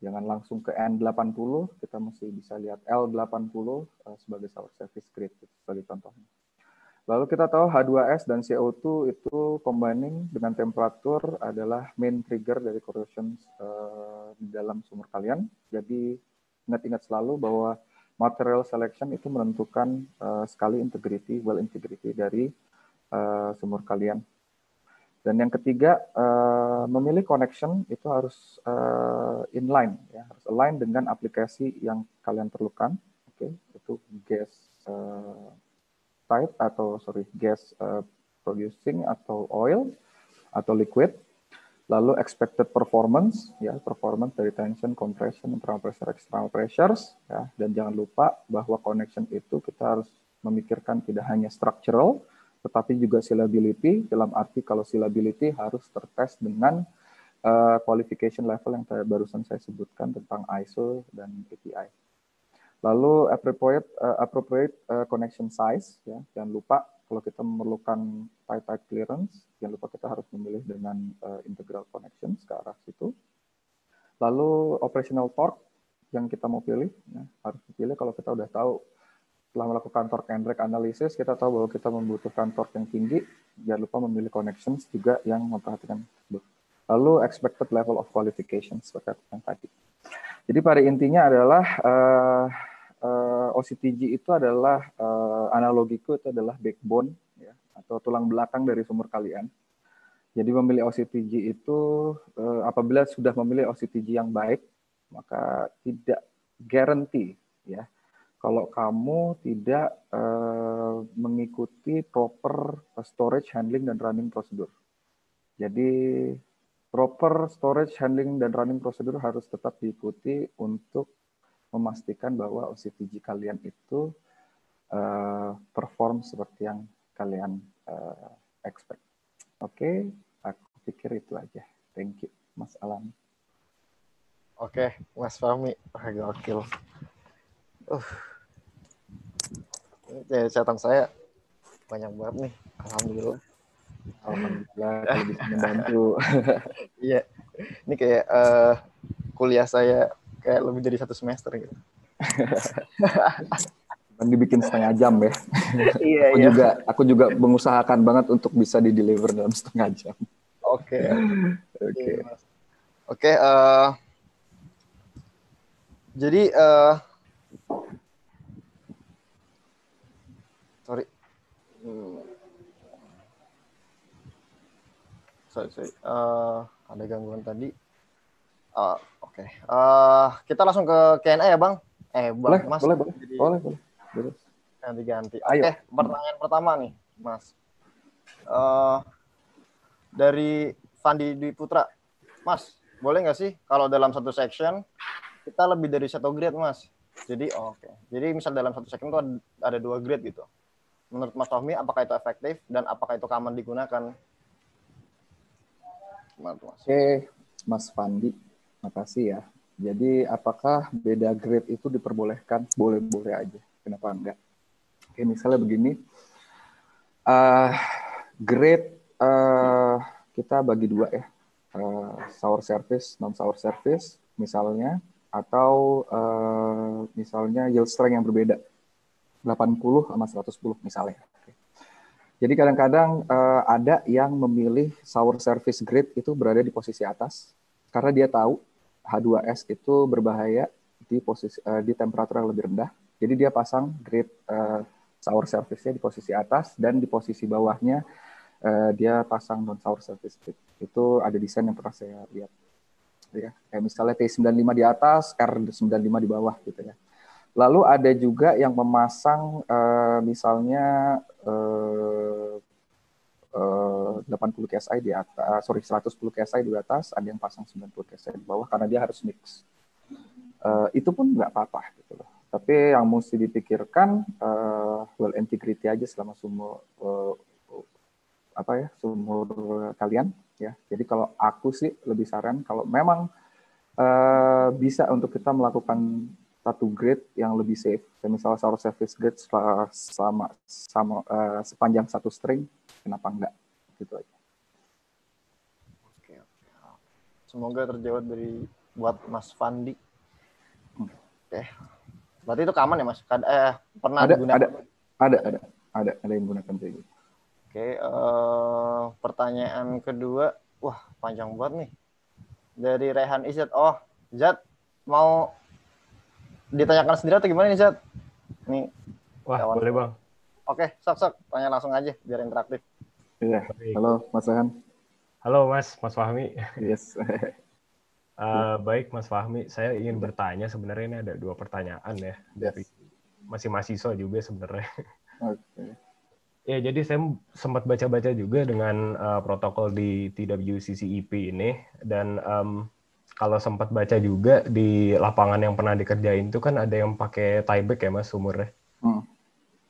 Jangan langsung ke N80, kita mesti bisa lihat L80 uh, eh, sebagai sour service grade sebagai contohnya. Lalu kita tahu H2S dan CO2 itu combining dengan temperatur adalah main trigger dari corrosion uh, di dalam sumur kalian. Jadi ingat-ingat selalu bahwa material selection itu menentukan uh, sekali integrity, well integrity dari uh, sumur kalian. Dan yang ketiga, uh, memilih connection itu harus uh, inline, ya, harus align dengan aplikasi yang kalian perlukan. Oke, okay, itu gas uh, type atau sorry gas uh, producing atau oil atau liquid lalu expected performance ya performance dari tension compression internal pressure external pressures ya dan jangan lupa bahwa connection itu kita harus memikirkan tidak hanya structural tetapi juga sealability dalam arti kalau sealability harus tertes dengan uh, qualification level yang barusan saya sebutkan tentang ISO dan API. Lalu appropriate uh, appropriate uh, connection size ya jangan lupa kalau kita memerlukan tight tight clearance, jangan lupa kita harus memilih dengan uh, integral connection ke arah situ. Lalu operational torque yang kita mau pilih, ya, harus dipilih kalau kita udah tahu setelah melakukan torque and drag analysis, kita tahu bahwa kita membutuhkan torque yang tinggi, jangan lupa memilih connections juga yang memperhatikan tersebut. Lalu expected level of qualifications seperti yang tadi. Jadi pada intinya adalah uh, uh, eh, OCTG itu adalah uh, analogiku itu adalah backbone ya atau tulang belakang dari sumur kalian. Jadi memilih OCTG itu uh, apabila sudah memilih OCTG yang baik maka tidak guarantee ya kalau kamu tidak uh, mengikuti proper storage handling dan running prosedur. Jadi proper storage handling dan running prosedur harus tetap diikuti untuk memastikan bahwa OCTG kalian itu uh, perform seperti yang kalian uh, expect. Oke, okay, aku pikir itu aja. Thank you, Mas Alam. Oke, okay, Mas Fahmi, gokil. Uh, ya, catatan saya banyak banget nih. Alhamdulillah. Alhamdulillah kalau bisa membantu. Iya, ini kayak uh, kuliah saya kayak lebih dari satu semester gitu. Dan dibikin setengah jam ya. iya, aku iya. juga aku juga mengusahakan banget untuk bisa di deliver dalam setengah jam. Oke. Oke. Oke, eh, jadi uh, sorry. Hmm. Sorry, sorry. Uh, ada gangguan tadi. Uh, Oke, okay. uh, kita langsung ke Q&A ya bang. Eh bang, boleh, mas. Boleh, boleh, jadi... boleh, boleh. Ganti-ganti. Oke, okay, pertanyaan pertama nih, mas. Uh, dari Fandi Dwi Putra, mas, boleh nggak sih kalau dalam satu section kita lebih dari satu grade, mas? Jadi, oh, oke. Okay. Jadi misal dalam satu section itu ada dua grade gitu. Menurut Mas Fahmi, apakah itu efektif dan apakah itu aman digunakan? Mas? Oke, okay. Mas Fandi Makasih ya. Jadi apakah beda grade itu diperbolehkan? Boleh-boleh aja. Kenapa enggak? Oke, misalnya begini. Uh, grade uh, kita bagi dua ya. Uh, sour service, non sour service misalnya atau uh, misalnya yield strength yang berbeda. 80 sama 110 misalnya. Jadi kadang-kadang uh, ada yang memilih sour service grade itu berada di posisi atas karena dia tahu H2S itu berbahaya di posisi uh, di temperatur yang lebih rendah. Jadi dia pasang grade uh, sour service-nya di posisi atas dan di posisi bawahnya uh, dia pasang non sour service grade. Itu ada desain yang pernah saya lihat. Ya, kayak misalnya T95 di atas, R95 di bawah gitu ya. Lalu ada juga yang memasang uh, misalnya uh, 80 KSI di atas, uh, sorry 110 KSI di atas, ada yang pasang 90 KSI di bawah karena dia harus mix. Uh, itu pun nggak apa-apa gitu loh. Tapi yang mesti dipikirkan uh, well integrity aja selama sumur uh, apa ya sumur kalian ya. Jadi kalau aku sih lebih saran kalau memang uh, bisa untuk kita melakukan satu grade yang lebih safe. Dan misalnya sour service grade selama sama uh, sepanjang satu string, kenapa enggak? Gitu aja. Oke, oke. Semoga terjawab dari buat Mas Fandi. Hmm. Oke. Berarti itu aman ya Mas? Eh, pernah ada, digunakan? Ada, ada, ada, ada, ada yang menggunakan kayak gitu. Oke, uh, pertanyaan kedua, wah panjang banget nih. Dari Rehan Izat. Oh, Zat mau ditanyakan sendiri atau gimana nih Zat? Nih. Wah, kawan. boleh bang. Oke, sok sok, tanya langsung aja biar interaktif. Iya. Halo Mas Rehan. Halo Mas, Mas Fahmi. Yes. Uh, baik Mas Fahmi, saya ingin bertanya sebenarnya ini ada dua pertanyaan ya dari masih mahasiswa juga sebenarnya. Oke. Okay. Ya jadi saya sempat baca-baca juga dengan uh, protokol di TWCCEP ini dan um, kalau sempat baca juga di lapangan yang pernah dikerjain itu kan ada yang pakai tieback ya Mas umurnya. Hmm.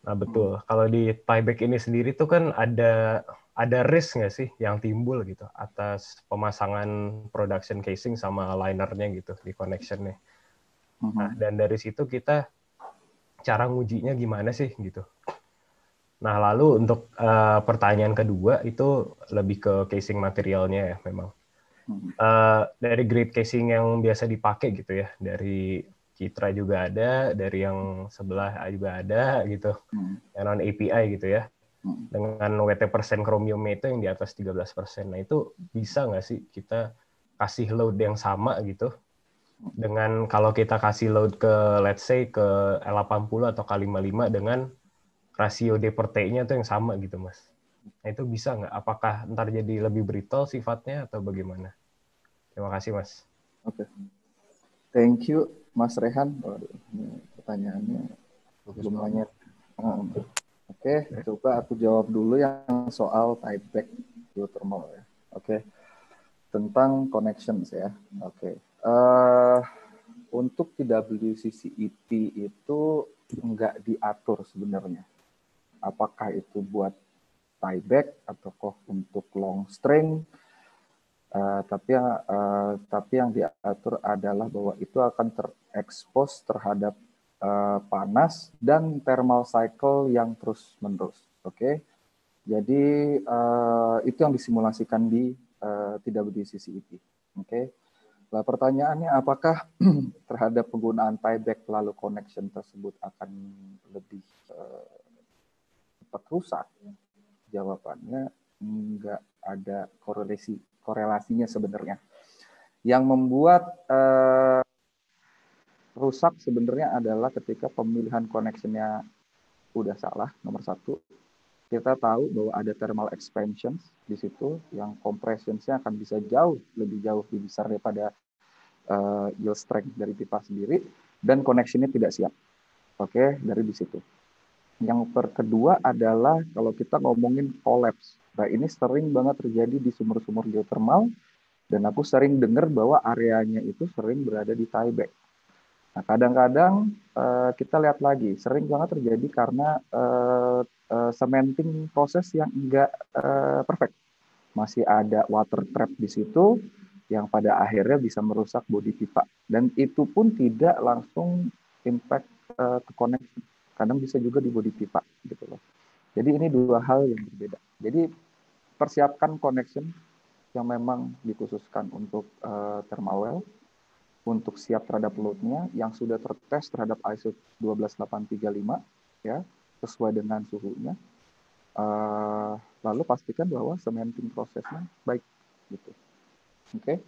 Nah betul. Hmm. Kalau di tieback ini sendiri tuh kan ada ada risk nggak sih yang timbul gitu atas pemasangan production casing sama linernya gitu di connectionnya. Mm-hmm. Nah, dan dari situ kita cara ngujinya gimana sih gitu. Nah, lalu untuk uh, pertanyaan kedua itu lebih ke casing materialnya ya memang. Uh, dari grade casing yang biasa dipakai gitu ya, dari Citra juga ada, dari yang sebelah juga ada gitu, hmm. yang non API gitu ya dengan WT persen chromium itu yang di atas 13 persen. Nah itu bisa nggak sih kita kasih load yang sama gitu dengan kalau kita kasih load ke let's say ke L80 atau K55 dengan rasio D per T-nya itu yang sama gitu mas. Nah itu bisa nggak? Apakah ntar jadi lebih brittle sifatnya atau bagaimana? Terima kasih mas. Oke. Okay. Thank you Mas Rehan. Waduh, ini pertanyaannya lumayan. Oke, okay, coba aku jawab dulu yang soal type back geothermal ya. Oke, okay. tentang connections ya. Oke, okay. uh, eh, untuk TWCCEP itu nggak diatur sebenarnya. Apakah itu buat tieback atau untuk long string? Uh, tapi uh, tapi yang diatur adalah bahwa itu akan terekspos terhadap uh, panas dan thermal cycle yang terus menerus. Oke, okay? jadi uh, itu yang disimulasikan di uh, TWCCEP. Oke, okay? Nah, pertanyaannya apakah terhadap penggunaan tieback lalu connection tersebut akan lebih uh, cepat rusak? Jawabannya enggak ada korelasi korelasinya sebenarnya. Yang membuat uh, rusak sebenarnya adalah ketika pemilihan connectionnya udah salah nomor satu. Kita tahu bahwa ada thermal expansion di situ yang compressionsnya akan bisa jauh lebih jauh lebih besar daripada uh, yield strength dari pipa sendiri dan connectionnya tidak siap. Oke okay, dari di situ. Yang kedua adalah kalau kita ngomongin collapse nah ini sering banget terjadi di sumur-sumur geothermal dan aku sering dengar bahwa areanya itu sering berada di tieback Nah, kadang-kadang uh, kita lihat lagi, sering banget terjadi karena uh, uh, cementing proses yang enggak uh, perfect. Masih ada water trap di situ yang pada akhirnya bisa merusak bodi pipa. Dan itu pun tidak langsung impact uh, ke connection. Kadang bisa juga di bodi pipa gitu loh. Jadi ini dua hal yang berbeda. Jadi persiapkan connection yang memang dikhususkan untuk uh, thermal well untuk siap terhadap loadnya yang sudah tertes terhadap ISO 12835 ya sesuai dengan suhunya. Uh, lalu pastikan bahwa cementing prosesnya baik gitu. Oke. Okay.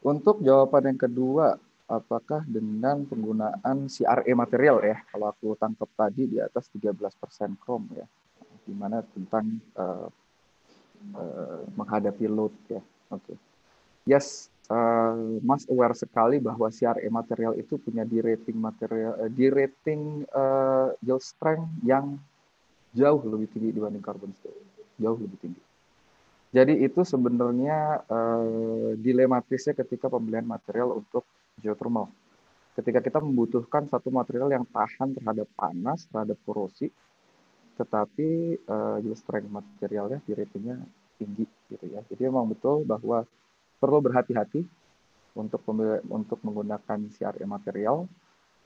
Untuk jawaban yang kedua, apakah dengan penggunaan CRE material ya? Kalau aku tangkap tadi di atas 13% chrome ya. Di mana tentang uh, uh, menghadapi load ya. Oke. Okay. Yes, uh, Mas aware sekali bahwa CRE material itu punya di rating material uh, di rating uh, yield strength yang jauh lebih tinggi dibanding carbon steel. Jauh lebih tinggi. Jadi itu sebenarnya uh, dilematisnya ketika pembelian material untuk geothermal. Ketika kita membutuhkan satu material yang tahan terhadap panas, terhadap korosi, tetapi uh, strength materialnya di ratingnya tinggi gitu ya. Jadi memang betul bahwa perlu berhati-hati untuk untuk menggunakan CRE material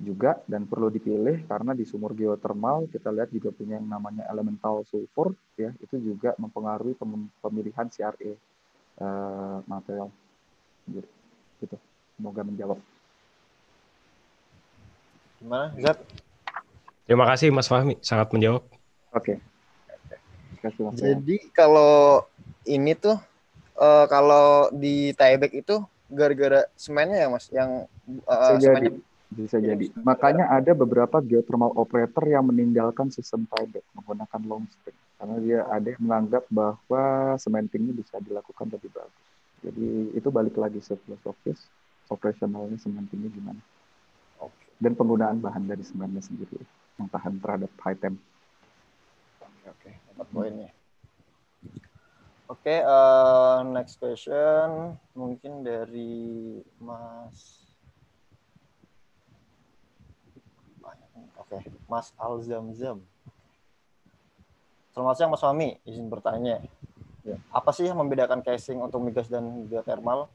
juga dan perlu dipilih karena di sumur geothermal kita lihat juga punya yang namanya elemental sulfur ya itu juga mempengaruhi pemilihan CRE uh, eh, material. Gitu. Semoga menjawab. Gimana Zat? Terima kasih Mas Fahmi. Sangat menjawab oke okay. jadi kalau ini tuh uh, kalau di tieback itu gara-gara semennya ya Mas yang uh, semennya bisa iya, jadi. Makanya ada beberapa geothermal operator yang meninggalkan sistem tieback menggunakan long string karena dia ada yang menganggap bahwa cementingnya bisa dilakukan lebih bagus. Jadi itu balik lagi filosofis operasionalnya cementingnya gimana. Oke. Dan penggunaan bahan dari semennya sendiri yang tahan terhadap high temp. Oke. Empat poinnya. Oke, okay, uh, next question mungkin dari Mas Oke, Mas Al Zamzam. Selamat siang Mas Fahmi, izin bertanya. Ya. Apa sih yang membedakan casing untuk migas dan geothermal?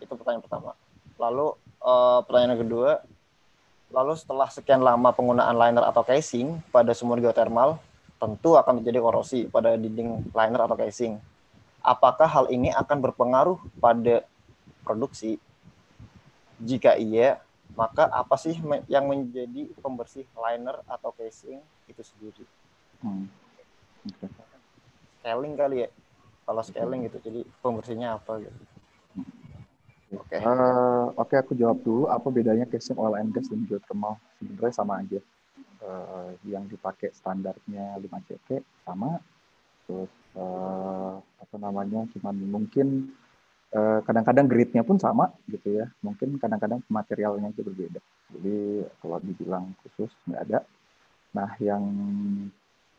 Itu pertanyaan pertama. Lalu uh, pertanyaan kedua, lalu setelah sekian lama penggunaan liner atau casing pada sumur geothermal, tentu akan terjadi korosi pada dinding liner atau casing. Apakah hal ini akan berpengaruh pada produksi? Jika iya, maka apa sih yang menjadi pembersih liner atau casing itu sendiri? Hmm. Okay. Scaling kali ya. Kalau scaling gitu, jadi pembersihnya apa gitu? Oke. Okay. Uh, eh, Oke, okay, aku jawab dulu. Apa bedanya casing oil and gas dan geothermal? Sebenarnya sama aja. Uh, yang dipakai standarnya 5 CT sama. Terus uh, apa namanya? Cuman mungkin Eh, kadang-kadang gridnya pun sama gitu ya mungkin kadang-kadang materialnya itu berbeda jadi kalau dibilang khusus nggak ada nah yang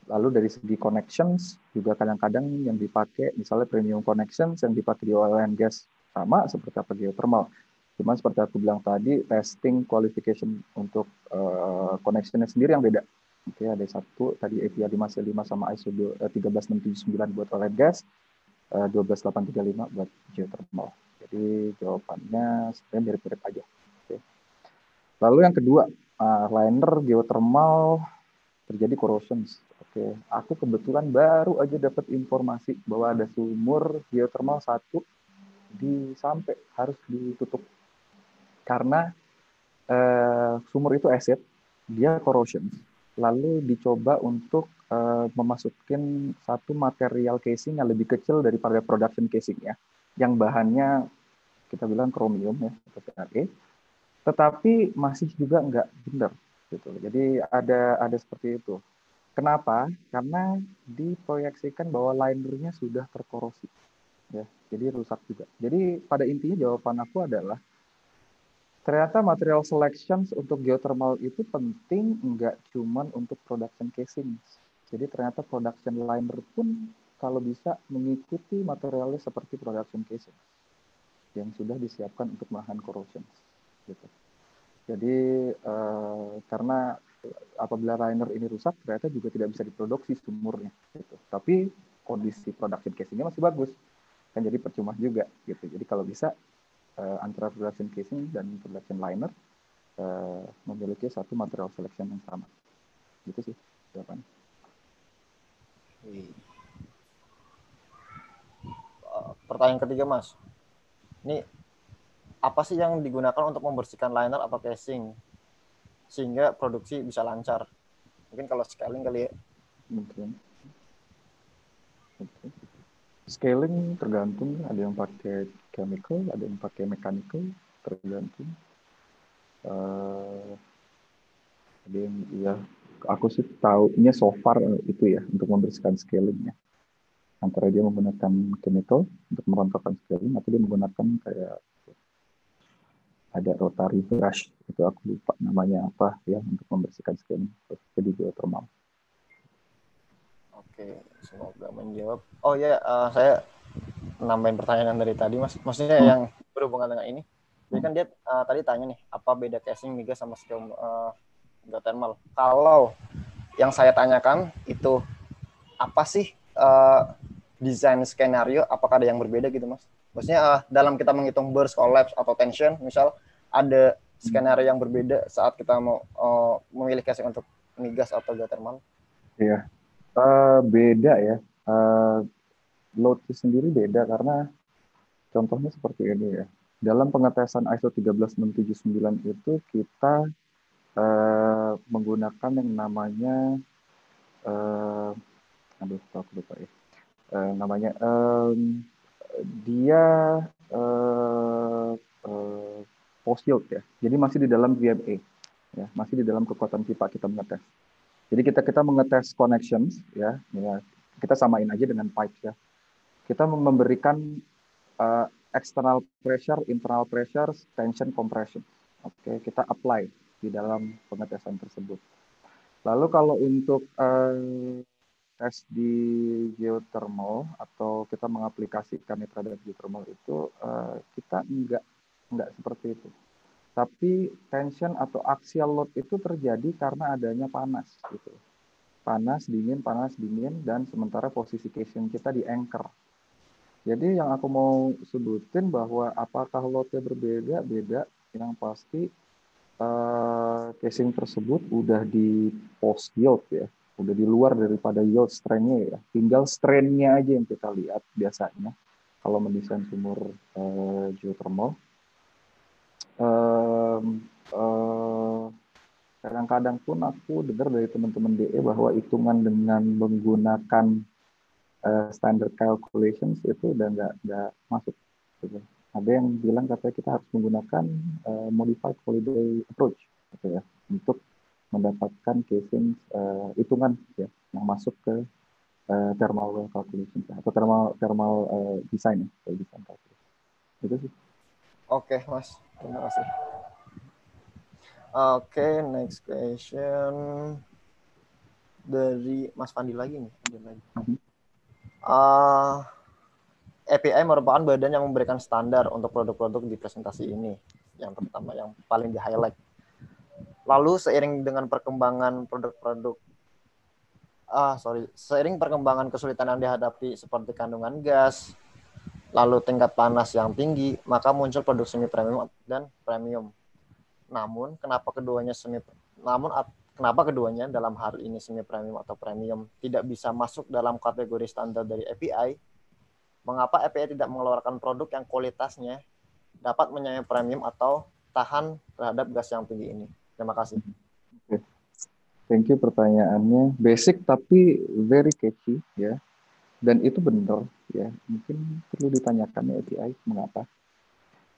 lalu dari segi connections juga kadang-kadang yang dipakai misalnya premium connections yang dipakai di oil and gas sama seperti apa geothermal cuma seperti aku bilang tadi testing qualification untuk uh, connectionnya sendiri yang beda oke okay, ada satu tadi API 5C5 sama ISO 13679 buat oil and gas 12835 eh, buat geothermal. Jadi jawabannya sebenarnya mirip-mirip aja. Oke. Lalu yang kedua, uh, liner geothermal terjadi corrosion. Oke, aku kebetulan baru aja dapat informasi bahwa ada sumur geothermal satu di sampai harus ditutup karena uh, sumur itu acid, dia corrosion. Lalu dicoba untuk uh, memasukin satu material casing yang lebih kecil daripada production casing ya, yang bahannya kita bilang kromium ya PRE, tetapi masih juga nggak benar gitu. Jadi ada ada seperti itu. Kenapa? Karena diproyeksikan bahwa linernya sudah terkorosi, ya, jadi rusak juga. Jadi pada intinya jawaban aku adalah ternyata material selections untuk geothermal itu penting nggak cuman untuk production casing jadi ternyata production liner pun kalau bisa mengikuti materialnya seperti production casing yang sudah disiapkan untuk menahan corrosion. Gitu. Jadi uh, karena apabila liner ini rusak, ternyata juga tidak bisa diproduksi sumurnya. Gitu. Tapi kondisi production casingnya masih bagus, kan jadi percuma juga. Gitu. Jadi kalau bisa uh, antara production casing dan production liner uh, memiliki satu material selection yang sama. Gitu sih jawabannya. Pertanyaan ketiga, Mas. Ini apa sih yang digunakan untuk membersihkan liner atau casing sehingga produksi bisa lancar? Mungkin kalau scaling kali ya. Mungkin. Okay. Scaling tergantung, ada yang pakai chemical, ada yang pakai mechanical, tergantung. Uh, ada yang ya aku sih taunya so far eh, itu ya untuk membersihkan scalingnya antara dia menggunakan chemical untuk merontokkan scaling atau dia menggunakan kayak ada rotary brush itu aku lupa namanya apa ya untuk membersihkan scaling jadi geothermal. Oke, semoga menjawab. Oh ya, uh, saya nambahin pertanyaan dari tadi, Mas. Maksudnya hmm. yang berhubungan dengan ini. Jadi kan dia uh, tadi tanya nih, apa beda casing migas sama skill uh, geothermal? Kalau yang saya tanyakan itu apa sih uh, desain skenario? Apakah ada yang berbeda gitu, Mas? Maksudnya uh, dalam kita menghitung burst, collapse atau tension, misal ada skenario yang berbeda saat kita mau uh, memilih casing untuk migas atau geothermal? Iya, uh, beda ya. Uh, load sendiri beda karena contohnya seperti ini ya. Dalam pengetesan ISO 13679 itu kita uh, menggunakan yang namanya uh, aduh aku lupa ya. Uh, namanya um, dia uh, uh, post ya. Jadi masih di dalam VMA ya, masih di dalam kekuatan pipa kita mengetes. Jadi kita kita mengetes connections ya, ya kita samain aja dengan pipes ya kita memberikan uh, external pressure, internal pressure, tension, compression. Oke, okay, kita apply di dalam pengetesan tersebut. Lalu kalau untuk uh, tes di geothermal atau kita mengaplikasikan terhadap geothermal itu uh, kita enggak enggak seperti itu. Tapi tension atau axial load itu terjadi karena adanya panas gitu. Panas, dingin, panas, dingin dan sementara posisi casing kita di anchor jadi yang aku mau sebutin bahwa apakah lotnya berbeda, beda. Yang pasti uh, casing tersebut udah di post yield ya, udah di luar daripada yield strain-nya ya. Tinggal strain-nya aja yang kita lihat biasanya kalau mendesain sumur uh, geothermal. Uh, kadang-kadang pun aku dengar dari teman-teman DE bahwa hitungan dengan menggunakan uh, standard calculations itu udah nggak nggak masuk. Gitu. Ada yang bilang katanya kita harus menggunakan uh, modified holiday approach gitu ya untuk mendapatkan casing uh, hitungan ya yang masuk ke uh, thermal well calculation atau thermal thermal uh, design ya, design calculation. Itu sih. Oke, Mas. Terima kasih. Oke, okay, next question dari Mas Fandi lagi nih. Ada lagi. Uh, eh, API merupakan badan yang memberikan standar untuk produk-produk di presentasi ini. Yang pertama, yang paling di highlight. Lalu seiring dengan perkembangan produk-produk, ah sorry, seiring perkembangan kesulitan yang dihadapi seperti kandungan gas, lalu tingkat panas yang tinggi, maka muncul produk semi premium dan premium. Namun, kenapa keduanya semi namun Kenapa keduanya dalam hal ini semi premium atau premium tidak bisa masuk dalam kategori standar dari API? Mengapa API tidak mengeluarkan produk yang kualitasnya dapat menyamai premium atau tahan terhadap gas yang tinggi ini? Terima kasih. Thank you pertanyaannya. Basic tapi very catchy ya. Dan itu benar ya. Mungkin perlu ditanyakan ya API mengapa.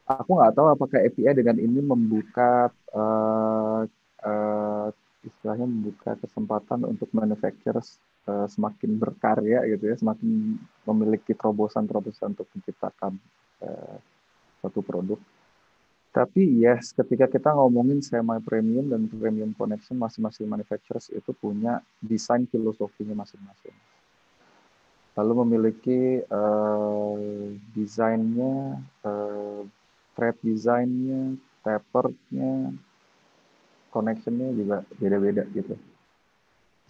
Aku nggak tahu apakah API dengan ini membuka uh, uh, istilahnya membuka kesempatan untuk manufacturers uh, semakin berkarya gitu ya, semakin memiliki terobosan-terobosan untuk menciptakan uh, suatu produk. Tapi yes, ketika kita ngomongin semi premium dan premium connection, masing-masing manufacturers itu punya desain filosofinya masing-masing. Lalu memiliki uh, desainnya, uh, thread desainnya, tapernya, connectionnya juga beda-beda gitu.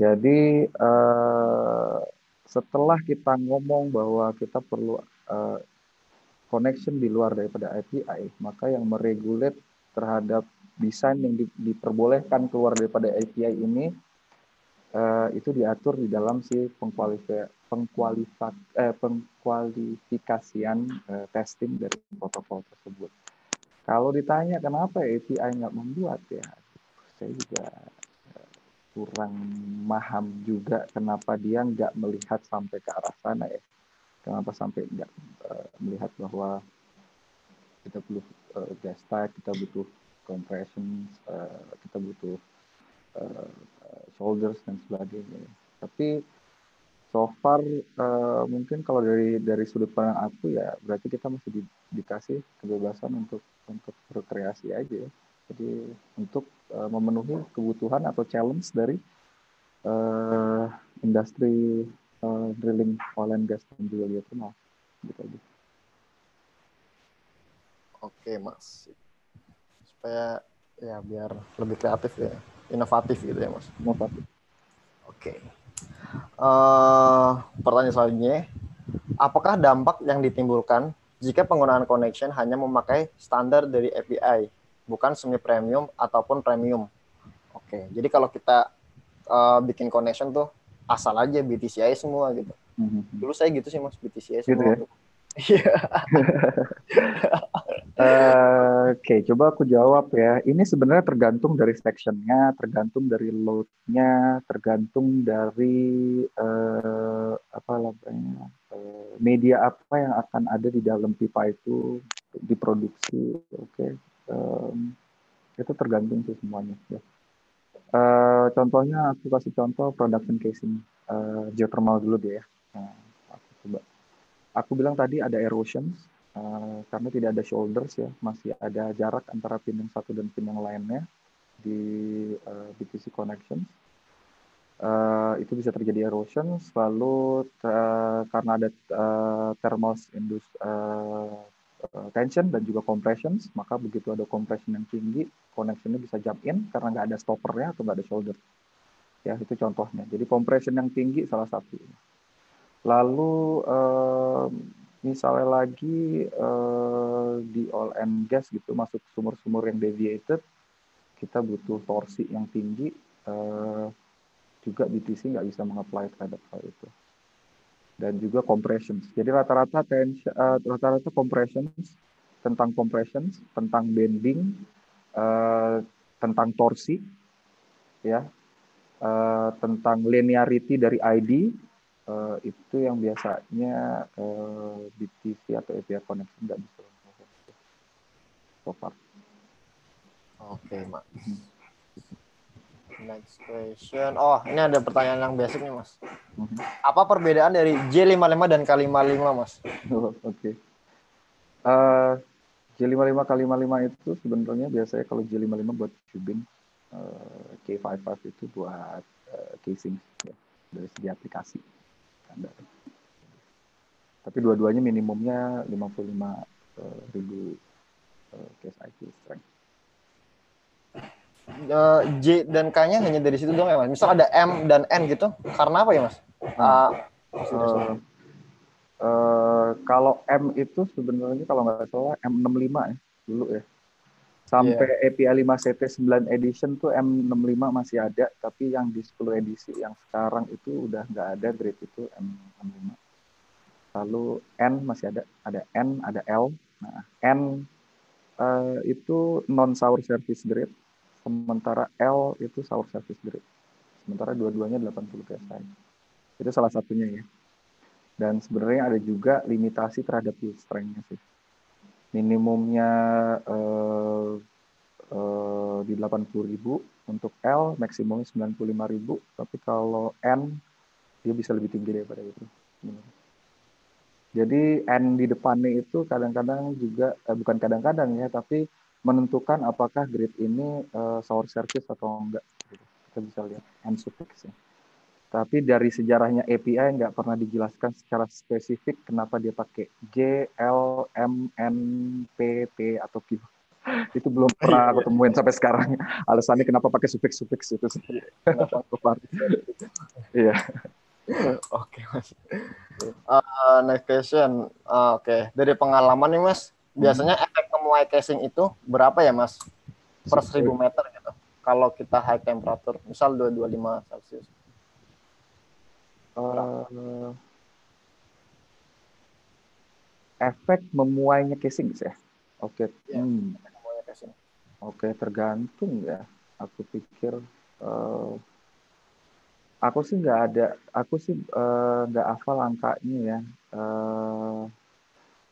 Jadi uh, setelah kita ngomong bahwa kita perlu uh, connection di luar daripada API, maka yang meregulate terhadap desain yang di, diperbolehkan keluar daripada API ini uh, itu diatur di dalam si eh, pengkualifikasian uh, testing dari protokol tersebut. Kalau ditanya kenapa API nggak membuat ya saya juga eh, kurang paham juga kenapa dia nggak melihat sampai ke arah sana ya. Kenapa sampai nggak uh, melihat bahwa kita butuh uh, gas kita butuh compression, uh, kita butuh uh, shoulders dan sebagainya. Tapi so far uh, mungkin kalau dari dari sudut pandang aku ya berarti kita masih di, dikasih kebebasan untuk untuk berkreasi aja ya. Jadi untuk uh, memenuhi kebutuhan atau challenge dari uh, industri uh, drilling oil and gas dan juga geothermal gitu aja. Oke mas, supaya ya biar lebih kreatif ya, inovatif gitu ya mas. Inovatif. Oke. Uh, pertanyaan selanjutnya, apakah dampak yang ditimbulkan jika penggunaan connection hanya memakai standar dari API, bukan semi premium ataupun premium? Oke, jadi kalau kita uh, bikin connection tuh asal aja BTCI semua gitu. Mm-hmm. Dulu saya gitu sih mas BTCI semua. Gitu ya? Iya. uh, Oke, okay, coba aku jawab ya. Ini sebenarnya tergantung dari sectionnya, tergantung dari loadnya, tergantung dari uh, apa namanya uh, media apa yang akan ada di dalam pipa itu diproduksi. Oke, okay. um, itu tergantung sih semuanya. Ya. Uh, contohnya aku kasih contoh production casing uh, geothermal dulu deh ya. Nah, aku coba. Aku bilang tadi ada erosion uh, karena tidak ada shoulders ya, masih ada jarak antara pin yang satu dan pin yang lainnya di uh, BTC connection. Uh, itu bisa terjadi erosion, lalu uh, karena ada uh, thermal indus, uh, tension dan juga compressions, maka begitu ada compression yang tinggi, connectionnya bisa jump in karena nggak ada stoppernya atau nggak ada shoulder. Ya, itu contohnya. Jadi compression yang tinggi salah satu. Lalu uh, misalnya lagi uh, di oil and gas gitu masuk sumur-sumur yang deviated, kita butuh torsi yang tinggi. Uh, juga BTC nggak bisa mengapply terhadap hal itu dan juga compressions. Jadi rata-rata tension, uh, rata-rata compressions tentang compressions, tentang bending, uh, tentang torsi, ya, uh, tentang linearity dari ID, uh, itu yang biasanya uh, BTC atau API connection nggak bisa. So far. Oke, okay, Mak. Next question. Oh, ini ada pertanyaan yang basic nih, Mas. Mhm. Apa perbedaan dari J55 dan K55, Mas? Oh, Oke. Okay. Uh, J55 K55 itu sebenarnya biasanya kalau J55 buat tubing, uh, K55 itu buat uh, casing ya, dari segi aplikasi standar. Tapi dua-duanya minimumnya 55 uh, ribu uh, case IQ strength uh, J dan K-nya hanya dari situ dong ya mas. Misal ada M dan N gitu, karena apa ya mas? Uh, uh, uh, kalau M itu sebenarnya kalau nggak salah M65 ya dulu ya. Sampai yeah. API 5 CT 9 edition tuh M65 masih ada, tapi yang di 10 edisi yang sekarang itu udah nggak ada grade itu M65. Lalu N masih ada, ada N, ada L. Nah, N uh, itu non sour service grade sementara L itu sour service grade. Sementara dua-duanya 80 psi. Itu salah satunya ya. Dan sebenarnya ada juga limitasi terhadap yield strength-nya sih. Minimumnya eh, eh, di 80.000 untuk L, maksimumnya 95.000, tapi kalau N dia bisa lebih tinggi daripada itu. Jadi N di depannya itu kadang-kadang juga eh, bukan kadang-kadang ya, tapi menentukan apakah grid ini uh, sour service atau enggak. Kita bisa lihat end suffix ya. Tapi dari sejarahnya API nggak pernah dijelaskan secara spesifik kenapa dia pakai J, L, M, N, P, P atau Q. itu belum pernah aku temuin sampai sekarang. Alasannya kenapa pakai suffix-suffix itu. Iya. Oke mas. Uh, next question. Uh, Oke, okay. dari pengalaman nih mas, biasanya hmm. efek memuai casing itu berapa ya mas per 1000 meter gitu kalau kita high temperature misal 225 celcius uh, efek memuainya casing ya oke okay. ya, hmm. oke okay, tergantung ya aku pikir uh, aku sih nggak ada aku sih eh, nggak uh, hafal angkanya ya uh,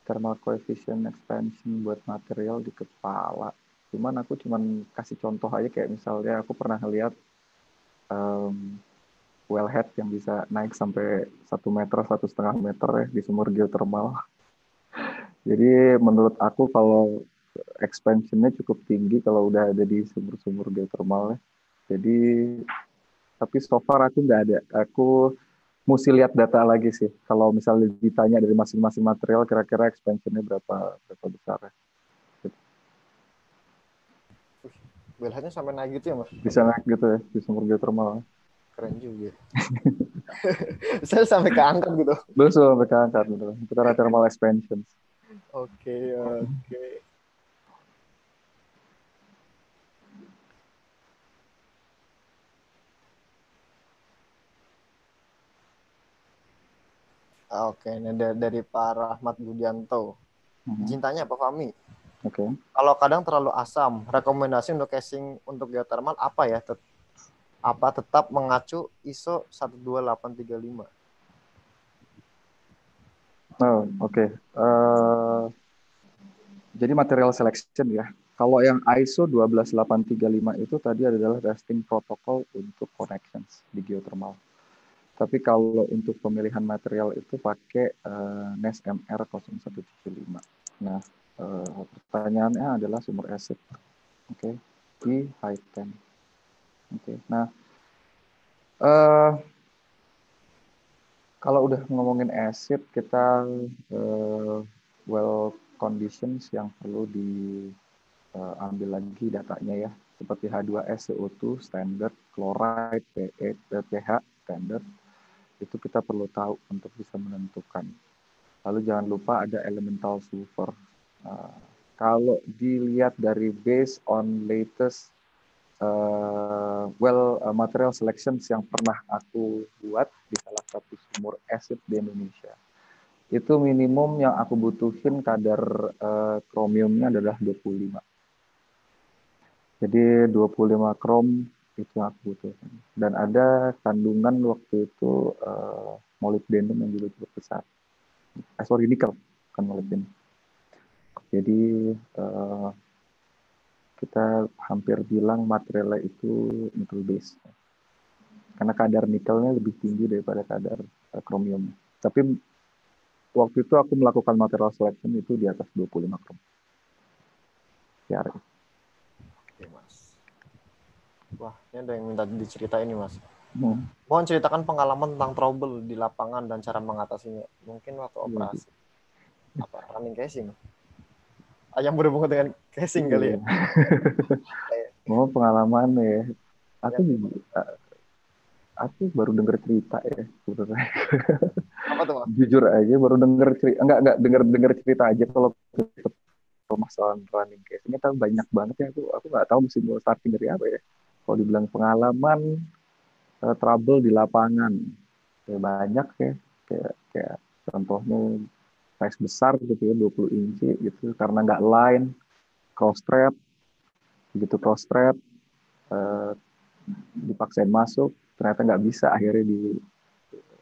thermal coefficient expansion buat material di kepala. Cuman aku cuman kasih contoh aja kayak misalnya aku pernah lihat um, wellhead yang bisa naik sampai satu meter, satu setengah meter ya di sumur geothermal. Jadi menurut aku kalau expansionnya cukup tinggi kalau udah ada di sumur-sumur geothermal ya. Jadi tapi so far aku nggak ada. Aku mesti lihat data lagi sih. Kalau misalnya ditanya dari masing-masing material, kira-kira expansionnya berapa berapa besar ya? Belahnya sampai naik gitu ya mas? Bisa naik gitu ya di sumur geothermal. Keren juga. Bisa sampai ke angkat gitu. Bisa sampai ke angkat gitu. Itu karena thermal expansion. Oke, oke. Oke, ini dari Pak Rahmat Budianto. Hmm. Cintanya apa Fami? Oke. Okay. Kalau kadang terlalu asam, rekomendasi untuk casing untuk geothermal apa ya? Apa tetap mengacu ISO 12835? Oh, oke. Okay. Uh, eh, jadi material selection ya. Kalau yang ISO 12835 itu tadi adalah testing protokol untuk connections di geothermal. Tapi kalau untuk pemilihan material itu pakai uh, NES MR 0175. Nah, uh, pertanyaannya adalah sumber acid. Oke, okay. di high temp. Oke, okay. nah uh, kalau udah ngomongin acid, kita uh, well conditions yang perlu diambil uh, lagi datanya ya, seperti H2S, CO2, standard, chloride, pH, standard, itu kita perlu tahu untuk bisa menentukan. Lalu jangan lupa ada elemental sulfur. Uh, kalau dilihat dari based on latest uh, well uh, material selections yang pernah aku buat di salah satu sumur acid di Indonesia, itu minimum yang aku butuhin kadar uh, kromiumnya adalah 25. Jadi 25 krom itu yang aku butuhkan dan ada kandungan waktu itu uh, molybdenum yang juga cukup besar. Eh, sorry nikel bukan molybdenum. Jadi uh, kita hampir bilang materialnya itu nickel base karena kadar nikelnya lebih tinggi daripada kadar uh, kromium tapi waktu itu aku melakukan material selection itu di atas 25 krom ya Oke, Mas. Wah, ini ada yang minta diceritain nih, Mas. Hmm. Mohon ceritakan pengalaman tentang trouble di lapangan dan cara mengatasinya. Mungkin waktu iya, operasi. Hmm. Apa? Running casing? Yang berhubungan dengan casing kali ya? Mau pengalaman ya. Aku ya. juga, aku baru denger cerita ya sebenarnya. Apa tuh, Mas? Jujur aja baru denger cerita, enggak enggak denger denger cerita aja kalau masalah running casing tapi banyak banget ya aku aku nggak tahu mesti mau starting dari apa ya kalau dibilang pengalaman uh, trouble di lapangan ya banyak ya kayak kayak contohnya size besar gitu ya 20 inci gitu karena nggak line cross trap begitu cross trap uh, dipaksain masuk ternyata nggak bisa akhirnya di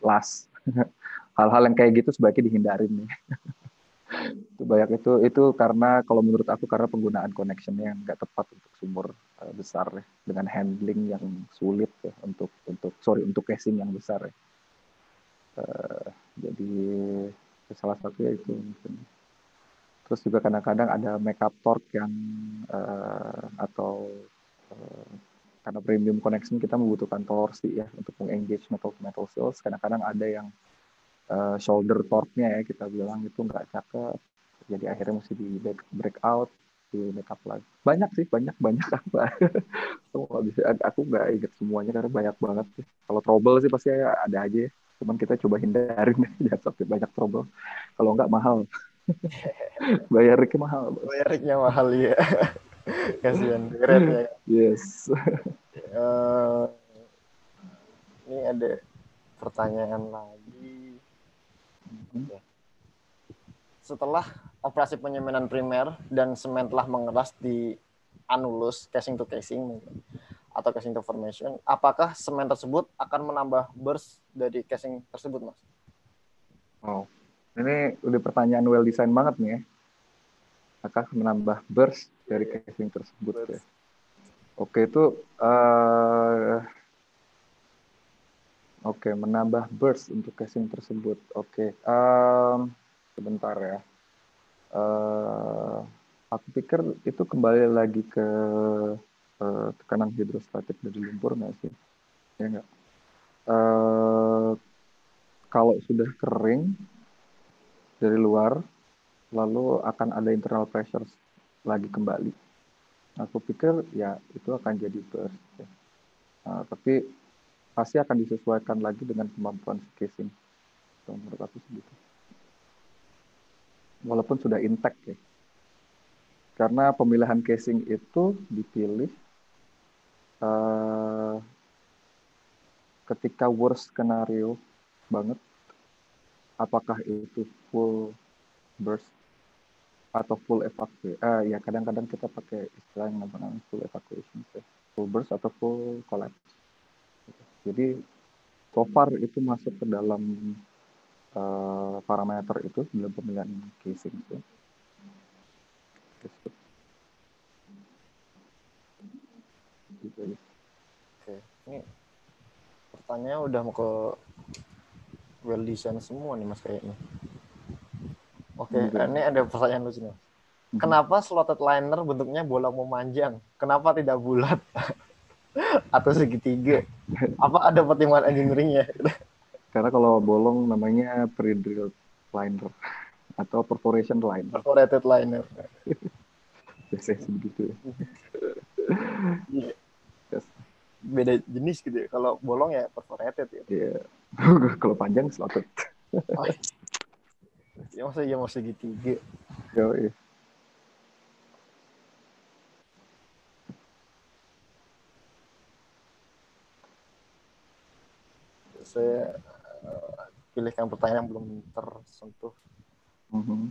las. Hal-hal yang kayak gitu sebaiknya dihindarin nih. Itu banyak itu itu karena kalau menurut aku karena penggunaan connectionnya yang nggak tepat untuk sumur uh, besar ya dengan handling yang sulit ya untuk untuk sorry untuk casing yang besar ya. Uh, jadi salah satu ya itu mungkin. Terus juga kadang-kadang ada makeup torque yang uh, atau uh, karena premium connection kita membutuhkan torsi ya untuk mengengage metal to metal cells kadang-kadang ada yang uh, shoulder torque-nya ya kita bilang itu nggak cakep. Jadi akhirnya mesti di back, break out di backup lagi. Banyak sih banyak banyak apa. Aku nggak bisa inget semuanya karena banyak banget sih. Kalau trouble sih pasti ada aja ya. Cuman kita coba hindarin jangan sampai banyak trouble. Kalau nggak mahal. Bayar rignya mahal bayar rignya mahal ya kasihan keren ya. Yes. Uh, ini ada pertanyaan lagi. Setelah operasi penyemanan primer dan semen telah mengeras di anulus casing to casing atau casing to formation, apakah semen tersebut akan menambah burst dari casing tersebut, Mas? Oh, ini udah pertanyaan well design banget nih ya. Apakah menambah burst dari casing tersebut ya? Oke, itu uh, Oke, menambah burst untuk casing tersebut. Oke, um, sebentar ya. Uh, aku pikir itu kembali lagi ke uh, tekanan hidrostatik dari lumpur nggak sih? ya enggak uh, kalau sudah kering dari luar lalu akan ada internal pressure lagi kembali. Aku pikir ya itu akan jadi burst ya. uh, tapi pasti akan disesuaikan lagi dengan kemampuan casing. Menurut aku segitu walaupun sudah intact ya. Karena pemilihan casing itu dipilih uh, ketika worst skenario banget apakah itu full burst atau full evacuation uh, ya kadang-kadang kita pakai istilah yang namanya full evacuation full burst atau full collapse. Jadi so far itu masuk ke dalam uh, parameter itu dalam pemilihan casing itu gitu. Gitu. Oke, ini pertanyaannya udah mau ke well design semua nih mas kayaknya. Oke, okay, ini ada pertanyaan lucu nih. Hmm. Kenapa slotted liner bentuknya bola memanjang? Kenapa tidak bulat? Atau segitiga? Apa ada pertimbangan engineeringnya? Karena kalau bolong namanya pre-drilled liner atau perforation liner. Perforated liner. Biasanya sebegitu. Beda jenis gitu ya. Kalau bolong ya perforated ya. Iya. kalau panjang slotted. oh, iya ya masa ya mau segitiga yo iya. saya uh, pilihkan pertanyaan yang belum tersentuh mm -hmm.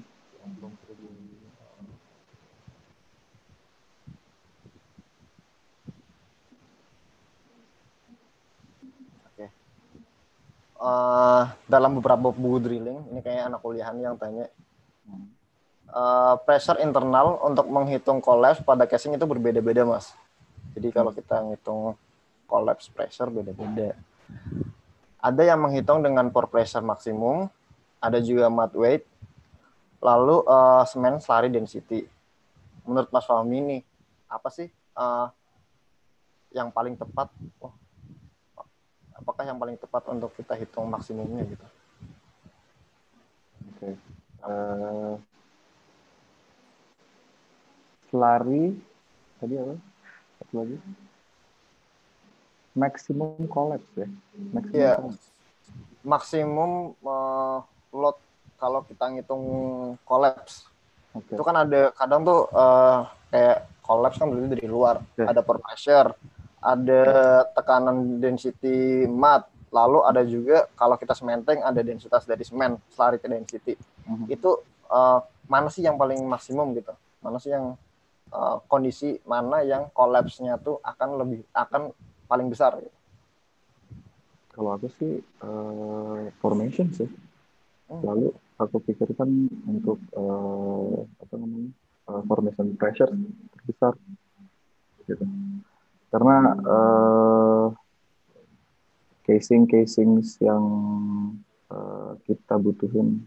yang belum perlu uh, dalam beberapa buku drilling ini kayak anak kuliahan yang tanya. Uh, pressure internal untuk menghitung collapse pada casing itu berbeda-beda mas. Jadi kalau kita ngitung collapse pressure beda-beda. Ada yang menghitung dengan pore pressure maksimum ada juga mud weight lalu uh, semen slurry density. Menurut Mas Fahmi ini apa sih uh, yang paling tepat? Oh, apakah yang paling tepat untuk kita hitung maksimumnya gitu? Oke. Okay. Uh, selari tadi apa? Satu lagi. Maksimum collapse ya. Maksimum yeah. collapse. Maksimum uh, load kalau kita ngitung collapse. Okay. Itu kan ada kadang tuh uh, kayak collapse kan berarti dari luar. Okay. Ada per pressure, ada tekanan density mat, lalu ada juga kalau kita sementeng ada densitas dari semen, slurry density. Mm-hmm. Itu uh, mana sih yang paling maksimum gitu? Mana sih yang uh, kondisi mana yang collapse-nya tuh akan lebih akan paling besar gitu? Kalau aku sih uh, formation sih. Hmm. Lalu aku pikirkan untuk uh, apa namanya? Uh, formation pressure terbesar gitu karena uh, casing-casing yang uh, kita butuhin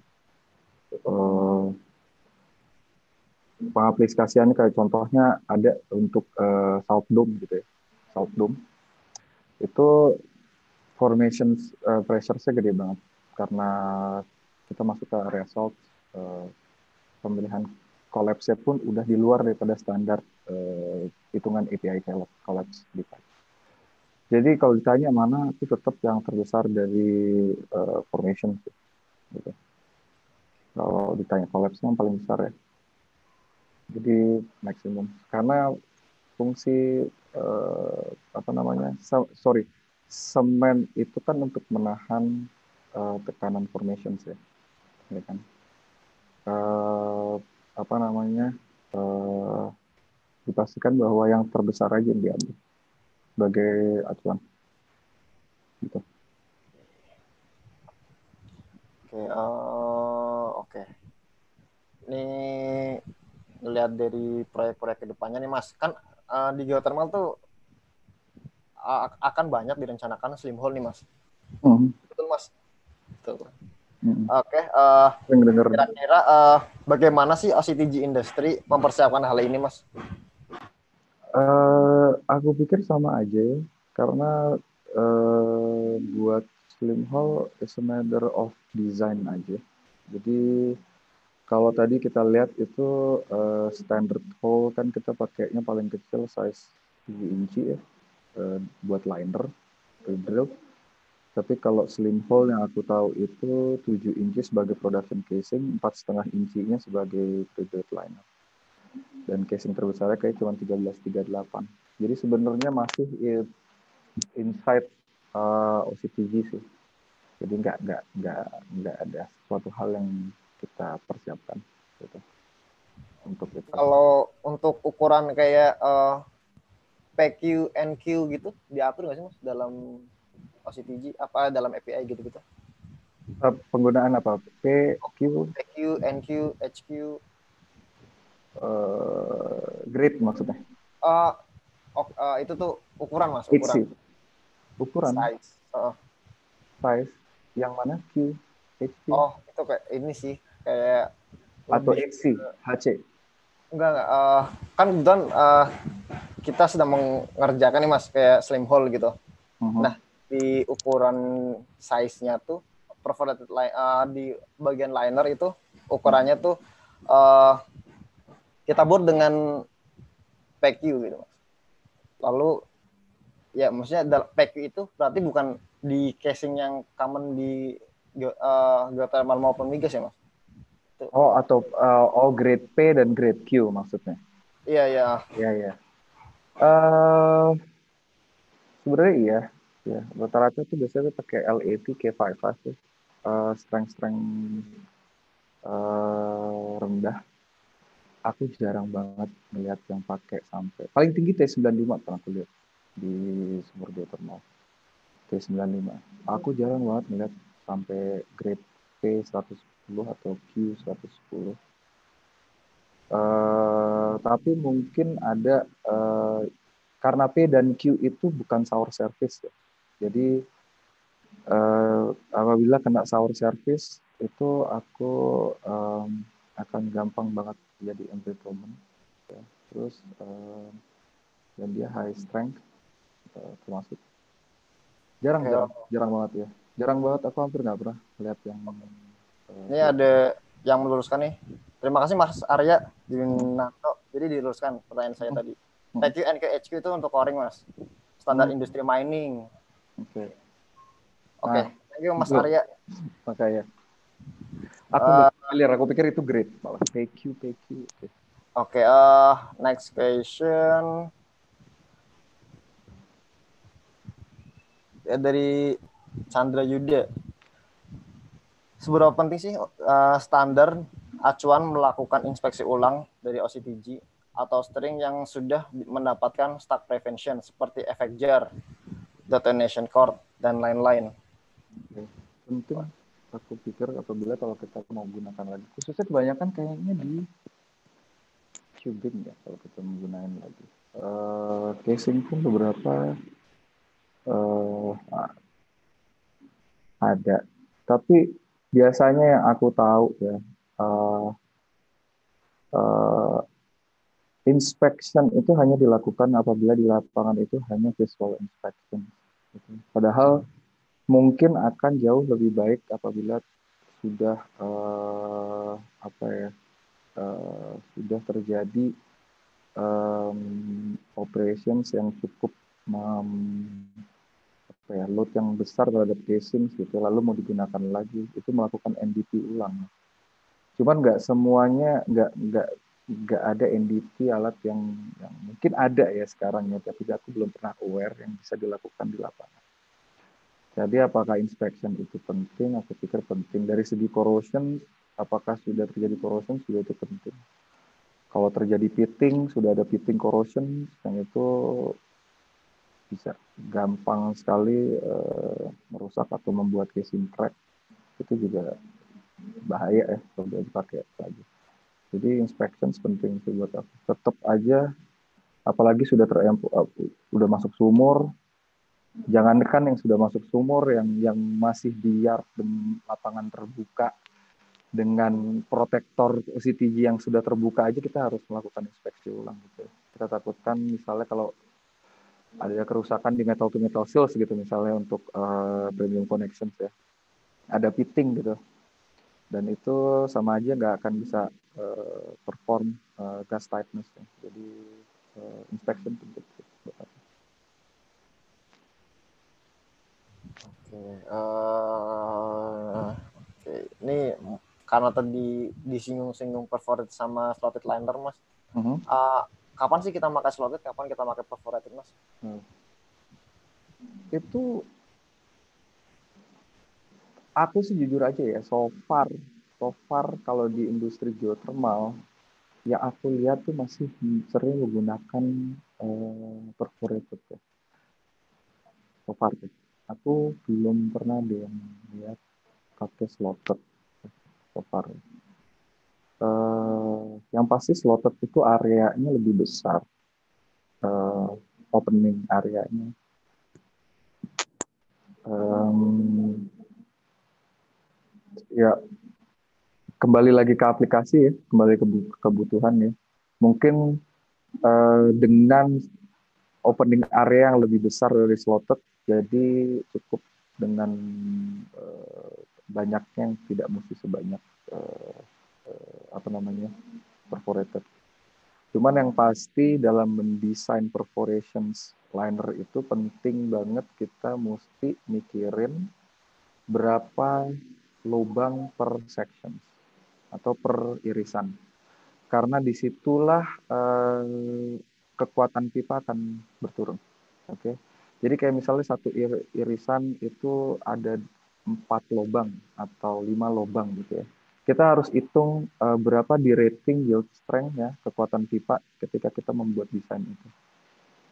uh, pengaplikasiannya kayak contohnya ada untuk uh, salt dome gitu ya. Salt dome. Itu formation uh, pressure-nya gede banget. Karena kita masuk ke area salt uh, pemilihan collapse pun udah di luar daripada standar uh, hitungan API collapse device. Jadi kalau ditanya mana, itu tetap yang terbesar dari uh, formation. Gitu. Kalau ditanya collapse yang paling besar ya. Jadi maksimum. Karena fungsi uh, apa namanya, so, sorry, semen itu kan untuk menahan uh, tekanan formation ya, ya kan. Uh, apa namanya? Uh, dipastikan bahwa yang terbesar aja yang diambil sebagai acuan. Gitu. Oke, uh, oke. Okay. Ini lihat dari proyek-proyek ke depannya nih Mas, kan uh, di geothermal tuh uh, akan banyak direncanakan slim hole nih Mas. Mm. Betul Mas. Betul. Mm. Oke, okay, uh, kira-kira uh, bagaimana sih OCTG industry mempersiapkan hal ini Mas? Uh, aku pikir sama aja karena uh, buat slim hull is a matter of design aja. Jadi kalau tadi kita lihat itu uh, standard hull kan kita pakainya paling kecil size 7 inci ya uh, buat liner drill. Tapi kalau slim hole yang aku tahu itu 7 inci sebagai production casing, 4,5 incinya sebagai pre-built liner. Dan casing terbesarnya kayak cuma 1338. Jadi sebenarnya masih inside uh, OCTG sih. Jadi nggak nggak nggak nggak ada suatu hal yang kita persiapkan gitu untuk itu. Kalau untuk ukuran kayak uh, PQ, NQ gitu diatur nggak sih mas dalam OCTG apa dalam API gitu-gitu? Uh, penggunaan apa? P, Q, PQ, NQ, HQ. Uh, grade maksudnya? Uh, uh, itu tuh ukuran mas, ukuran. Ukuran. Size. Uh. Size. Yang mana Q? Oh, itu kayak ini sih kayak atau HC, HC. Enggak, enggak. Uh, kan kebetulan uh, kita sedang mengerjakan nih mas kayak slim hole gitu. Uh -huh. Nah di ukuran size-nya tuh perforated uh, di bagian liner itu ukurannya tuh uh, kita buat dengan PQ gitu mas. Lalu ya maksudnya PQ itu berarti bukan di casing yang common di uh, geothermal maupun migas ya mas? Oh atau uh, oh grade P dan grade Q maksudnya? Iya iya. Iya iya. Uh, sebenarnya iya, ya rata-rata tuh biasanya pakai LAT K5 sih, uh, strength-strength uh, rendah. Aku jarang banget melihat yang pakai sampai paling tinggi T95 pernah aku lihat di sumur geothermal. T95. Aku jarang banget melihat sampai grade P 110 atau Q 110 Uh, tapi mungkin ada uh, karena P dan Q itu bukan sour service ya. Jadi uh, apabila kena sour service itu aku um, akan gampang banget jadi embrittlement. Ya. Terus uh, dan dia high strength uh, termasuk jarang jarang jarang banget ya. Jarang banget aku hampir nggak pernah lihat yang uh, ini ada yang meluruskan nih Terima kasih Mas Arya Dinanto. Jadi diluruskan pertanyaan saya tadi. TQ NKHQ itu untuk coring Mas. Standar hmm. industri mining. Oke. Okay. Oke. Okay. Nah, Thank you Mas Arya. Makanya. Aku uh, familiar, aku pikir itu great malah. PQ, PQ. Oke, okay. uh, next question. Ya, dari Chandra Yuda. Seberapa penting sih uh, standar acuan melakukan inspeksi ulang dari OCTG atau string yang sudah mendapatkan stack prevention seperti efek jar, detonation cord, dan lain-lain. Penting aku pikir apabila kalau kita mau gunakan lagi, khususnya kebanyakan kayaknya di tubing ya kalau kita menggunakan lagi. Uh, casing pun beberapa uh, ada, tapi biasanya yang aku tahu ya uh, uh, inspection itu hanya dilakukan apabila di lapangan itu hanya visual inspection. Gitu. Padahal mungkin akan jauh lebih baik apabila sudah uh, apa ya uh, sudah terjadi um, operations yang cukup um, apa ya load yang besar terhadap casing gitu lalu mau digunakan lagi itu melakukan NDT ulang cuman nggak semuanya nggak nggak nggak ada NDT alat yang yang mungkin ada ya sekarang ya tapi aku belum pernah aware yang bisa dilakukan di lapangan. Jadi apakah inspection itu penting? Aku pikir penting dari segi corrosion. Apakah sudah terjadi corrosion? Sudah itu penting. Kalau terjadi pitting, sudah ada pitting corrosion, yang itu bisa gampang sekali uh, merusak atau membuat casing crack. Itu juga bahaya ya kalau dia dipakai lagi. Jadi inspection penting sih buat aku. Tetap aja, apalagi sudah ter udah masuk sumur, jangankan yang sudah masuk sumur, yang yang masih di yard lapangan terbuka dengan protektor CTG yang sudah terbuka aja kita harus melakukan inspeksi ulang gitu. Kita takutkan misalnya kalau ada kerusakan di metal to metal seals gitu misalnya untuk uh, premium connections ya ada pitting gitu dan itu sama aja nggak akan bisa uh, perform uh, gas tightness ya. jadi uh, inspection penting Oke, uh, oke. Ini karena tadi disinggung-singgung perforated sama slotted liner, mas. Uh -huh. uh, kapan sih kita pakai slotted, kapan kita pakai perforated, mas? Hmm. Itu aku sih jujur aja ya, so far, so far kalau di industri geothermal, ya aku lihat tuh masih sering menggunakan uh, perforated ya. So far tuh. Aku belum pernah deh yang lihat pakai slotted so far. Uh, yang pasti slotted itu areanya lebih besar. Uh, opening areanya um, ya kembali lagi ke aplikasi ya, kembali ke kebutuhan ya. Mungkin uh, dengan opening area yang lebih besar dari slotted, jadi cukup dengan uh, banyaknya yang tidak mesti sebanyak uh, uh, apa namanya perforated. Cuman yang pasti dalam mendesain perforations liner itu penting banget kita mesti mikirin berapa lubang per section atau per irisan. Karena di situlah eh, kekuatan pipa akan berturun. Oke, okay? Jadi kayak misalnya satu ir irisan itu ada empat lubang atau lima lubang gitu ya. Kita harus hitung uh, berapa di rating yield strength ya kekuatan pipa ketika kita membuat desain itu.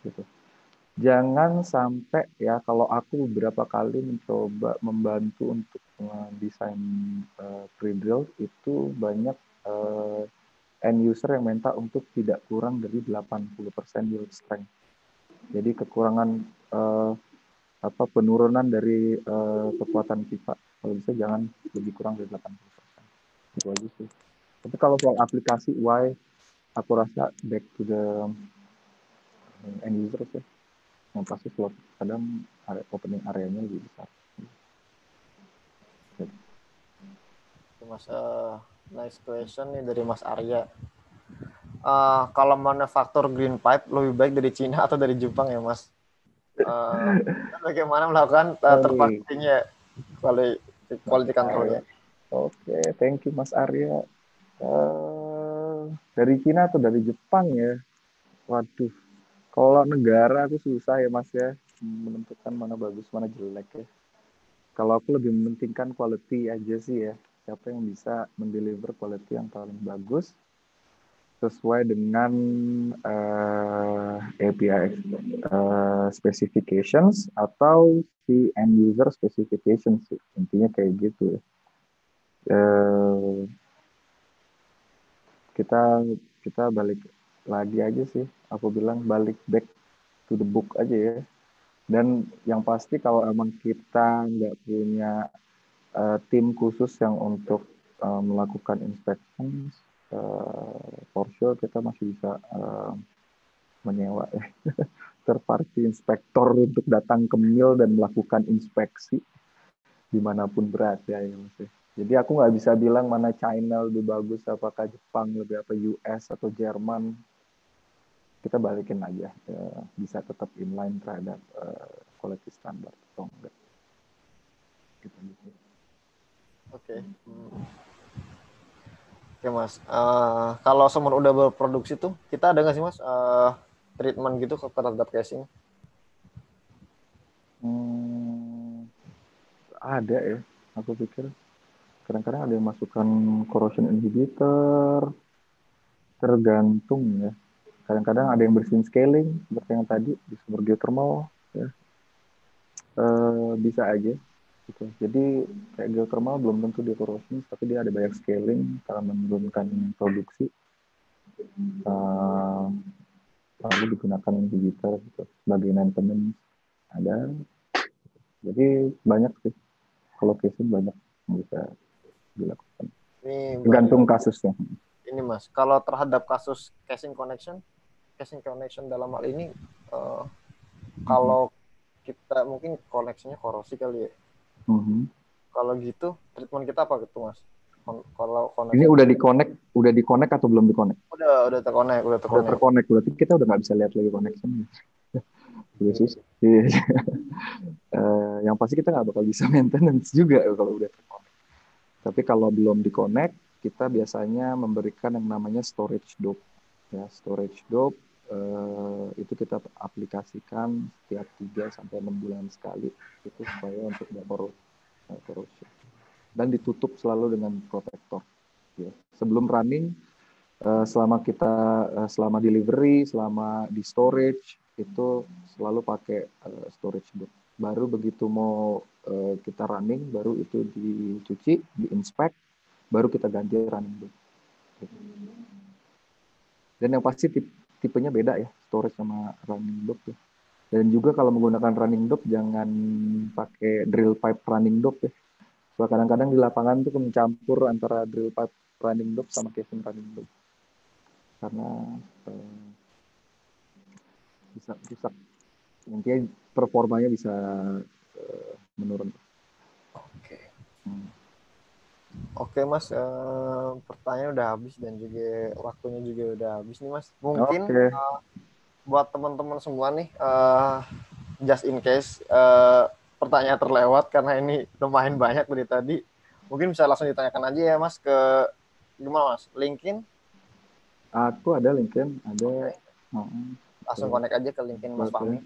Gitu jangan sampai ya kalau aku beberapa kali mencoba membantu untuk mendesain uh, pre-drill itu banyak uh, end user yang minta untuk tidak kurang dari 80% yield strength. Jadi kekurangan uh, apa penurunan dari uh, kekuatan pipa. Kalau bisa jangan lebih kurang dari 80%. Itu aja sih. Tapi kalau soal aplikasi why aku rasa back to the end user sih yang pasti slot kadang area, opening areanya lebih besar Mas uh, nice question nih dari Mas Arya uh, kalau manufaktur green pipe lebih baik dari Cina atau dari Jepang ya Mas? Uh, bagaimana melakukan uh, terpastinya quality, quality controlnya oke okay, thank you Mas Arya. Uh, dari Cina atau dari Jepang ya? Waduh kalau negara aku susah ya mas ya menentukan mana bagus mana jelek ya. Kalau aku lebih mementingkan quality aja sih ya. Siapa yang bisa mendeliver quality yang paling bagus sesuai dengan uh, eh, API uh, eh, specifications atau si end user specifications intinya kayak gitu ya. Uh, kita kita balik lagi aja sih. Aku bilang balik back to the book aja ya. Dan yang pasti kalau emang kita nggak punya uh, tim khusus yang untuk uh, melakukan inspection uh, for sure kita masih bisa uh, menyewa third party inspektor untuk datang ke mill dan melakukan inspeksi di mana pun berada ya masih ya. jadi aku nggak bisa bilang mana China lebih bagus apakah Jepang lebih apa US atau Jerman kita balikin aja ya, bisa tetap inline terhadap uh, standard atau enggak gitu, oke okay. Oke mas. Uh, kalau semua udah berproduksi tuh kita ada nggak sih mas uh, treatment gitu terhadap casing? Hmm, ada ya aku pikir. Kadang-kadang ada yang masukkan corrosion inhibitor tergantung ya. Kadang-kadang ada yang bersihin scaling seperti yang tadi di sumber geothermal ya. E, bisa aja gitu. Jadi kayak geothermal belum tentu dia corrosion tapi dia ada banyak scaling karena menurunkan produksi. E, lalu digunakan inhibitor gitu, sebagai maintenance. Ada. Jadi banyak sih. Kalau casing banyak yang bisa dilakukan. Ini tergantung kasusnya. Ini mas. Kalau terhadap kasus casing connection casing connection dalam hal ini uh, kalau kita mungkin koneksinya korosi kali ya. Mm-hmm. Kalau gitu treatment kita apa gitu mas? Kalau koneksi ini udah di connect, udah di connect atau belum di connect? Udah, udah terkonek, udah terkonek. Udah terkonek, berarti kita udah nggak bisa lihat lagi connection. Udah susah. uh, yang pasti kita nggak bakal bisa maintenance juga kalau udah terkonek. Tapi kalau belum di connect, kita biasanya memberikan yang namanya storage dope. Ya, storage dope uh, itu kita aplikasikan setiap 3 sampai 6 bulan sekali itu supaya untuk tidak corrosion. Dan ditutup selalu dengan protektor. Ya. Sebelum running uh, selama kita uh, selama delivery, selama di storage itu selalu pakai storage book. Baru begitu mau kita running, baru itu dicuci, diinspect, baru kita ganti running book. Dan yang pasti tipenya beda ya, storage sama running book ya. Dan juga kalau menggunakan running dope jangan pakai drill pipe running dope ya. So kadang-kadang di lapangan tuh mencampur antara drill pipe running dope sama casing running dope. Karena eh, bisa rusak intinya performanya bisa uh, menurun oke hmm. Oke mas uh, pertanyaan udah habis dan juga waktunya juga udah habis nih mas mungkin okay. uh, eh, buat teman-teman semua nih uh, just in case uh, pertanyaan terlewat karena ini lumayan banyak dari tadi mungkin bisa langsung ditanyakan aja ya mas ke gimana mas LinkedIn aku ada LinkedIn ada okay. uh langsung connect aja ke LinkedIn Mas Fahmi.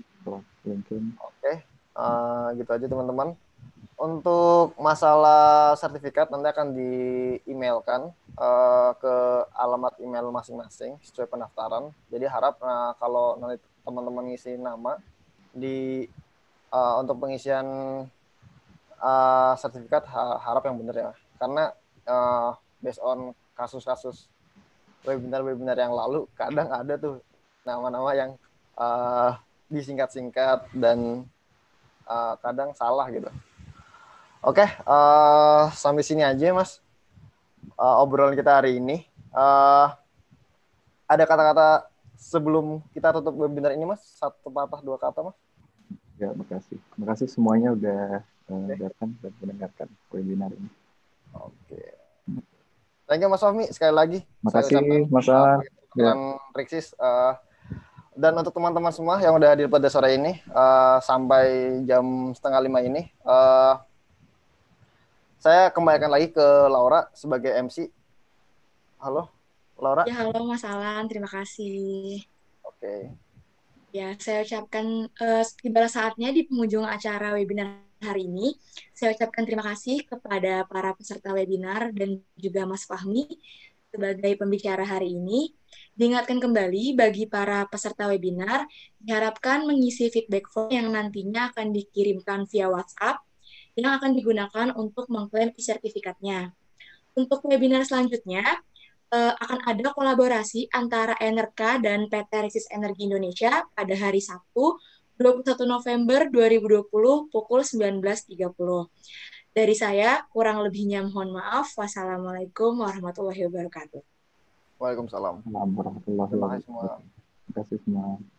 LinkedIn. Oke, okay. uh, eh, gitu aja teman-teman. Untuk masalah sertifikat nanti akan di emailkan uh, ke alamat email masing-masing sesuai pendaftaran. Jadi harap uh, kalau nanti teman-teman ngisi nama di uh, untuk pengisian uh, sertifikat harap yang benar ya. Karena uh, based on kasus-kasus webinar-webinar yang lalu kadang ada tuh nama-nama yang uh, disingkat-singkat dan uh, kadang salah gitu. Oke, okay, uh, sampai sini aja mas uh, obrolan kita hari ini. Uh, ada kata-kata sebelum kita tutup webinar ini mas? Satu patah dua kata mas? Ya, makasih. Makasih semuanya udah uh, datang dan mendengarkan webinar ini. Oke. Okay. Thank you Mas Fahmi sekali lagi. Makasih Mas Alan. Ya. Rixis, uh, dan untuk teman-teman semua yang udah hadir pada sore ini uh, sampai jam setengah lima ini, uh, saya kembalikan lagi ke Laura sebagai MC. Halo, Laura. Ya, halo Mas Alan, terima kasih. Oke. Okay. Ya, saya ucapkan uh, tiba saatnya di penghujung acara webinar hari ini. Saya ucapkan terima kasih kepada para peserta webinar dan juga Mas Fahmi sebagai pembicara hari ini. Diingatkan kembali bagi para peserta webinar, diharapkan mengisi feedback form yang nantinya akan dikirimkan via WhatsApp yang akan digunakan untuk mengklaim e-sertifikatnya. Untuk webinar selanjutnya, eh, akan ada kolaborasi antara NRK dan PT Resis Energi Indonesia pada hari Sabtu 21 November 2020 pukul 19.30. Dari saya, kurang lebihnya mohon maaf. Wassalamualaikum warahmatullahi wabarakatuh. Waalaikumsalam. Warahmatullahi wabarakatuh. Terima kasih semua.